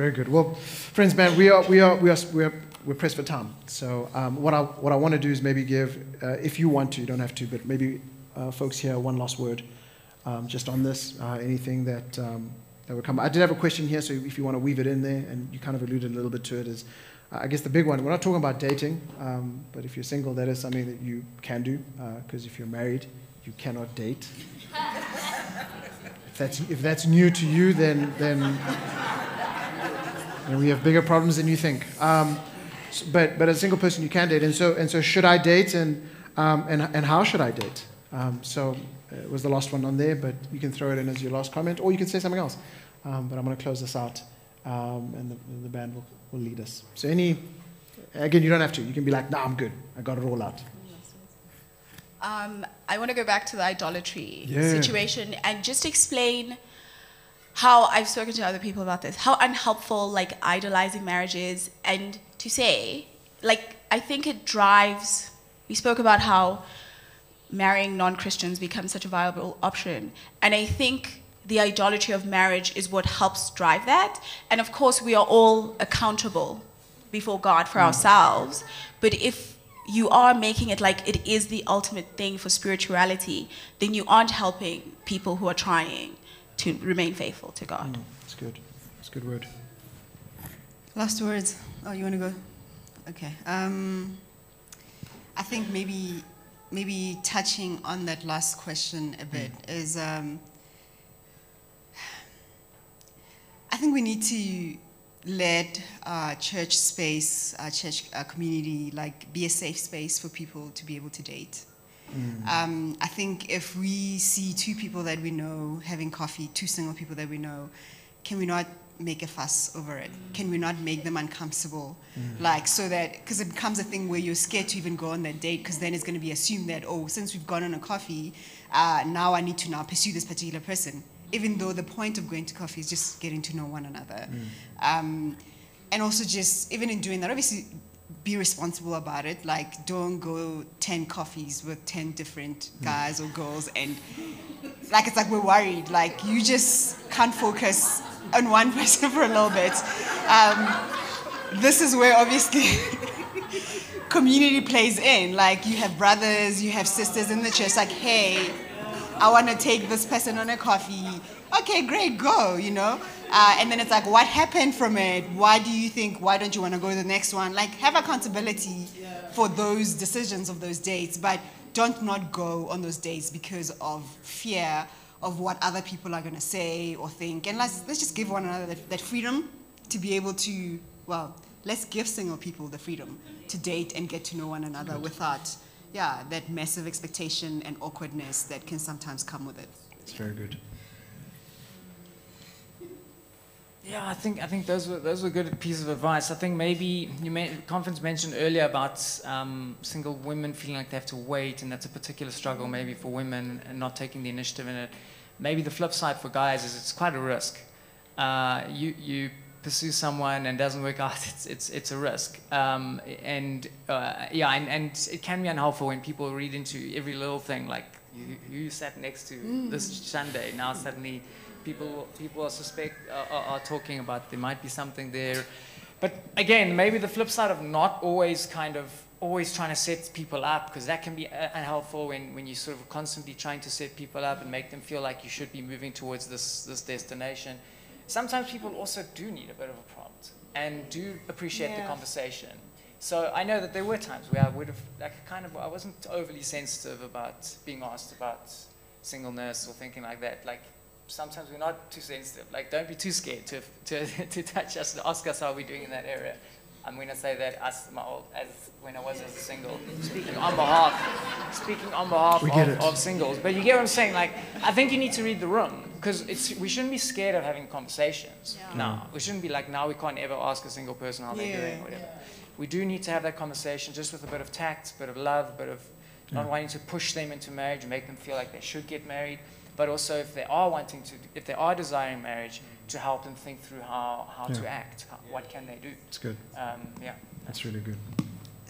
[SPEAKER 1] Very good. Well, friends, man, we are we are we are we are we're pressed for time. So um, what I what I want to do is maybe give, uh, if you want to, you don't have to, but maybe uh, folks here one last word, um, just on this. Uh, anything that um, that would come. I did have a question here, so if you want to weave it in there, and you kind of alluded a little bit to it, is uh, I guess the big one. We're not talking about dating, um, but if you're single, that is something that you can do, because if you're married, you cannot date. (laughs) if that's if that's new to you, then then and we have bigger problems than you think. Um, but, but as a single person, you can date. And so, and so should I date and, um, and, and how should I date? Um, so uh, it was the last one on there, but you can throw it in as your last comment or you can say something else. Um, but I'm going to close this out um, and the, the band will, will lead us. So any, again, you don't have to. You can be like, nah, I'm good. I got it all out.
[SPEAKER 4] Um, I want to go back to the idolatry
[SPEAKER 1] Yeah.
[SPEAKER 4] situation and just explain how I've spoken to other people about this, how unhelpful like idolizing marriage is, and to say, like, I think it drives. We spoke about how marrying non-Christians becomes such a viable option, and I think the idolatry of marriage is what helps drive that. And of course, we are all accountable before God for mm. ourselves. But if you are making it like it is the ultimate thing for spirituality, then you aren't helping people who are trying to remain faithful to God.
[SPEAKER 1] That's good. That's a good word.
[SPEAKER 2] Last words. Oh, you want to go? Okay. Um, I think maybe maybe touching on that last question a bit is um, I think we need to let uh, church space, uh, church uh, community, like be a safe space for people to be able to date. Um, I think if we see two people that we know having coffee, two single people that we know, can we not make a fuss over it? Can we not make them uncomfortable? Like, so that, because it becomes a thing where you're scared to even go on that date, because then it's going to be assumed that, oh, since we've gone on a coffee, uh, now I need to now pursue this particular person. Even though the point of going to coffee is just getting to know one another. Um, and also just, even in doing that, obviously, be responsible about it. Like, don't go 10 coffees with 10 different guys or girls and like it's like we're worried. Like you just can't focus on one (laughs) person for a little bit. Um, this is where obviously (laughs) community plays in. Like you have brothers, you have sisters in the church. Like, hey, I want to take this person on a coffee. Okay, great, go. You know. Uh, and then it's like, what happened from it? Why do you think? Why don't you want to go to the next one? Like, have accountability for those decisions of those dates, but don't not go on those dates because of fear of what other people are going to say or think. And let's, let's just give one another that, that freedom to be able to, well, let's give single people the freedom to date and get to know one another without, yeah, that massive expectation and awkwardness that can sometimes come with it.
[SPEAKER 1] It's very good.
[SPEAKER 3] Yeah, I think I think those were those were good pieces of advice. I think maybe you may, Confidence mentioned earlier about um, single women feeling like they have to wait, and that's a particular struggle maybe for women and not taking the initiative in it. Maybe the flip side for guys is it's quite a risk. Uh, you you pursue someone and doesn't work out, (laughs) it's it's it's a risk. Um, and uh, yeah, and, and it can be unhelpful when people read into every little thing like you, you sat next to this Sunday now suddenly people people are suspect are, are talking about there might be something there. But again maybe the flip side of not always kind of always trying to set people up because that can be uh, unhelpful when, when you're sort of constantly trying to set people up and make them feel like you should be moving towards this this destination sometimes people also do need a bit of a prompt and do appreciate the conversation so I know that there were times where I would have like kind of I wasn't overly sensitive about being asked about singleness or thinking like that. Like sometimes we're not too sensitive. Like don't be too scared to to, (laughs) to touch us and ask us how we're doing in that area. I'm going to say that us my old as when I was as a single, speaking on behalf, speaking on behalf of, of singles. But you get what I'm saying? Like I think you need to read the room because it's we shouldn't be scared of having conversations. No, we shouldn't be like now we can't ever ask a single person how they're
[SPEAKER 2] Yeah.
[SPEAKER 3] doing, whatever we do need to have that conversation just with a bit of tact, a bit of love, a bit of not wanting to push them into marriage and make them feel like they should get married, but also if they are wanting to, if they are desiring marriage, to help them think through how, how to act, how, what can they do.
[SPEAKER 1] It's good.
[SPEAKER 3] Um, yeah.
[SPEAKER 1] That's really good.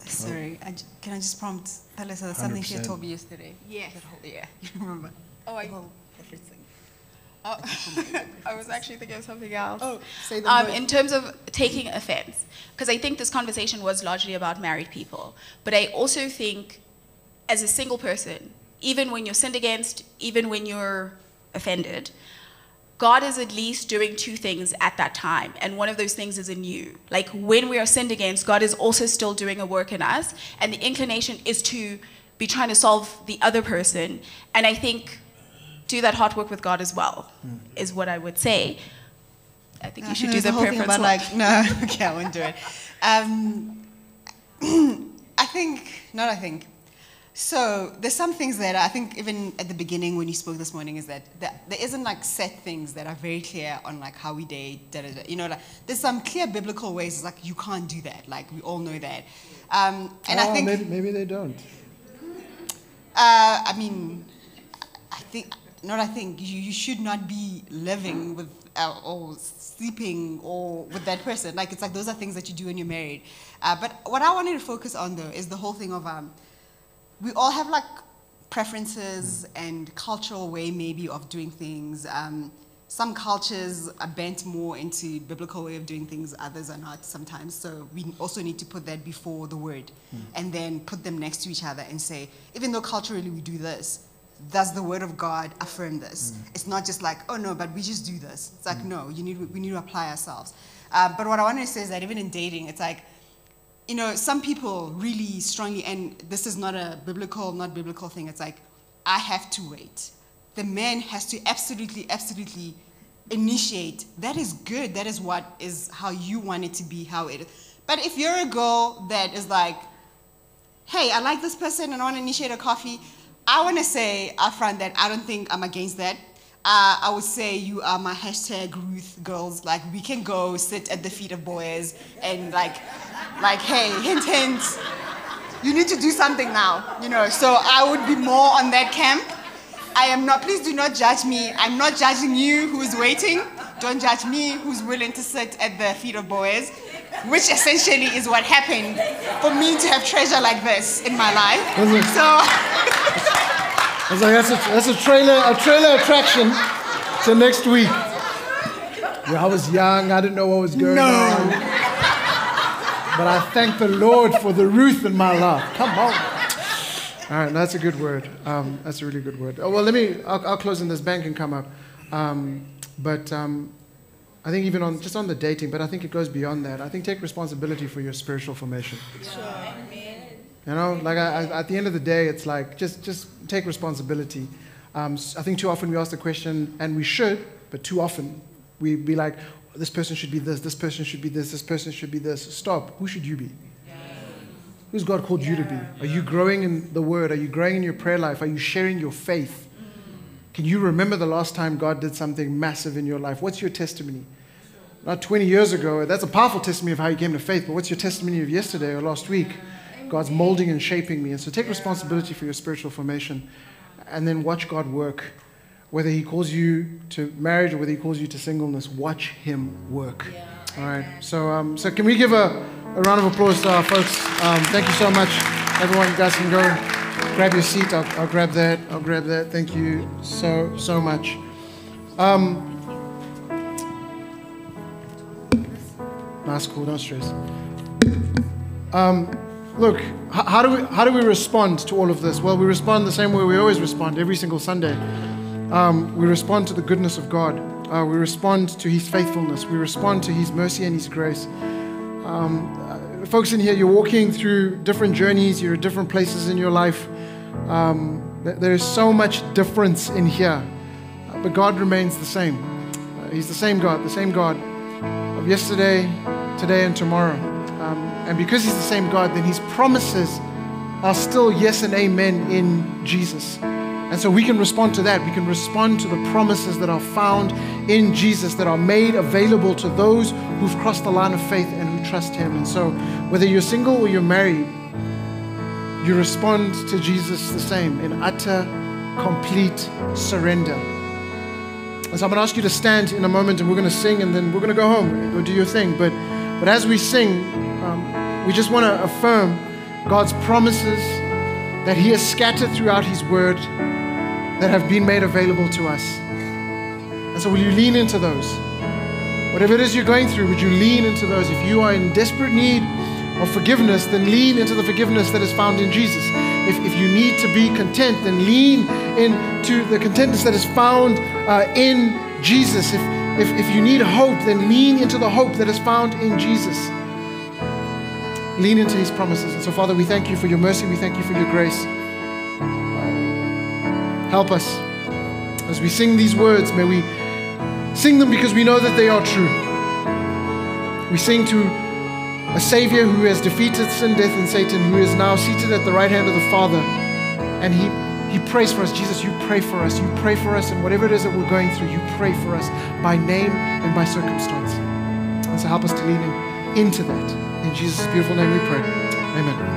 [SPEAKER 2] Sorry, I j- can I just prompt Palesa something she
[SPEAKER 1] 100%.
[SPEAKER 2] told me yesterday?
[SPEAKER 4] Yes.
[SPEAKER 2] That whole- Yeah, (laughs) you remember?
[SPEAKER 4] Oh, I,
[SPEAKER 2] The whole everything. (laughs)
[SPEAKER 4] oh, I was actually thinking of something else.
[SPEAKER 2] Oh, say the
[SPEAKER 4] um, in terms of taking offense, because I think this conversation was largely about married people, but I also think, as a single person, even when you're sinned against, even when you're offended, God is at least doing two things at that time, and one of those things is in you. Like when we are sinned against, God is also still doing a work in us, and the inclination is to be trying to solve the other person. And I think do that hard work with God as well, is what I would say. I think you should (laughs) do the
[SPEAKER 2] whole thing
[SPEAKER 4] preference
[SPEAKER 2] about like no, (laughs) okay, I won't do it. Um, (clears throat) I think not. I think so. There's some things that I think even at the beginning when you spoke this morning is that, that there isn't like set things that are very clear on like how we date. Da, da, da. You know, like there's some clear biblical ways. It's like you can't do that. Like we all know that. Um, and I
[SPEAKER 1] Oh,
[SPEAKER 2] think
[SPEAKER 1] maybe, maybe they don't.
[SPEAKER 2] uh, I mean, I think not. I think you, you should not be living with uh, or sleeping or with that person. Like it's like those are things that you do when you're married. Uh, but what I wanted to focus on though is the whole thing of um, we all have like preferences and cultural way maybe of doing things. Um, some cultures are bent more into biblical way of doing things, others are not sometimes. So we also need to put that before the word and then put them next to each other and say, even though culturally we do this, does the word of God affirm this? It's not just like, oh no, but we just do this. It's like, no, you need, we need to apply ourselves. Uh, but what I wanted to say is that even in dating, it's like, you know, some people really strongly, and this is not a biblical, not biblical thing. It's like, I have to wait. The man has to absolutely, absolutely initiate. That is good. That is what is how you want it to be, how it is. But if you're a girl that is like, hey, I like this person and I want to initiate a coffee, I want to say upfront that I don't think I'm against that. Uh, I would say you are my hashtag Ruth girls. Like we can go sit at the feet of boys and like, like hey, hint hint, you need to do something now, you know. So I would be more on that camp. I am not. Please do not judge me. I'm not judging you who's waiting. Don't judge me who's willing to sit at the feet of boys, which essentially is what happened for me to have treasure like this in my life. So. (laughs)
[SPEAKER 1] I was like, that's a, that's a trailer, a trailer attraction to next week. Yeah, I was young, I didn't know what was going
[SPEAKER 2] No.
[SPEAKER 1] on. But I thank the Lord for the Ruth in my life. Come on. All right, that's a good word. Um, that's a really good word. Oh, well, let me, I'll, I'll close in this bank and come up. Um, but um, I think even on, just on the dating, but I think it goes beyond that. I think take responsibility for your spiritual formation. You know, like I, I, at the end of the day, it's like just, just take responsibility. Um, I think too often we ask the question, and we should, but too often we be like, this person should be this, this person should be this, this person should be this. Stop. Who should you be? Who's God called you to be? Are you growing in the Word? Are you growing in your prayer life? Are you sharing your faith? Can you remember the last time God did something massive in your life? What's your testimony? Not 20 years ago. That's a powerful testimony of how you came to faith, but what's your testimony of yesterday or last week? God's molding and shaping me. And so take responsibility for your spiritual formation and then watch God work. Whether He calls you to marriage or whether He calls you to singleness, watch Him work. All right. So, um, so can we give a, a round of applause to our folks? Um, thank you so much. Everyone, you guys can go grab your seat. I'll, I'll grab that. I'll grab that. Thank you so, so much. Um, That's cool, don't stress. Um, look, how do, we, how do we respond to all of this? Well, we respond the same way we always respond every single Sunday. Um, we respond to the goodness of God. Uh, we respond to His faithfulness. We respond to His mercy and His grace. Um, uh, folks in here, you're walking through different journeys, you're at different places in your life. Um, there's so much difference in here, but God remains the same. Uh, he's the same God, the same God of yesterday, today, and tomorrow. And because He's the same God, then His promises are still yes and amen in Jesus. And so we can respond to that. We can respond to the promises that are found in Jesus, that are made available to those who've crossed the line of faith and who trust Him. And so, whether you're single or you're married, you respond to Jesus the same in utter, complete surrender. And so I'm going to ask you to stand in a moment and we're going to sing and then we're going to go home, go do your thing. But, but as we sing, um, we just want to affirm God's promises that He has scattered throughout His Word that have been made available to us. And so, will you lean into those? Whatever it is you're going through, would you lean into those? If you are in desperate need of forgiveness, then lean into the forgiveness that is found in Jesus. If, if you need to be content, then lean into the contentness that is found uh, in Jesus. If, if, if you need hope, then lean into the hope that is found in Jesus. Lean into his promises. And so, Father, we thank you for your mercy. We thank you for your grace. Help us as we sing these words. May we sing them because we know that they are true. We sing to a Savior who has defeated sin, death, and Satan, who is now seated at the right hand of the Father. And He, he prays for us. Jesus, you pray for us. You pray for us, and whatever it is that we're going through, you pray for us by name and by circumstance. And so help us to lean in, into that. In Jesus' beautiful name we pray. Amen.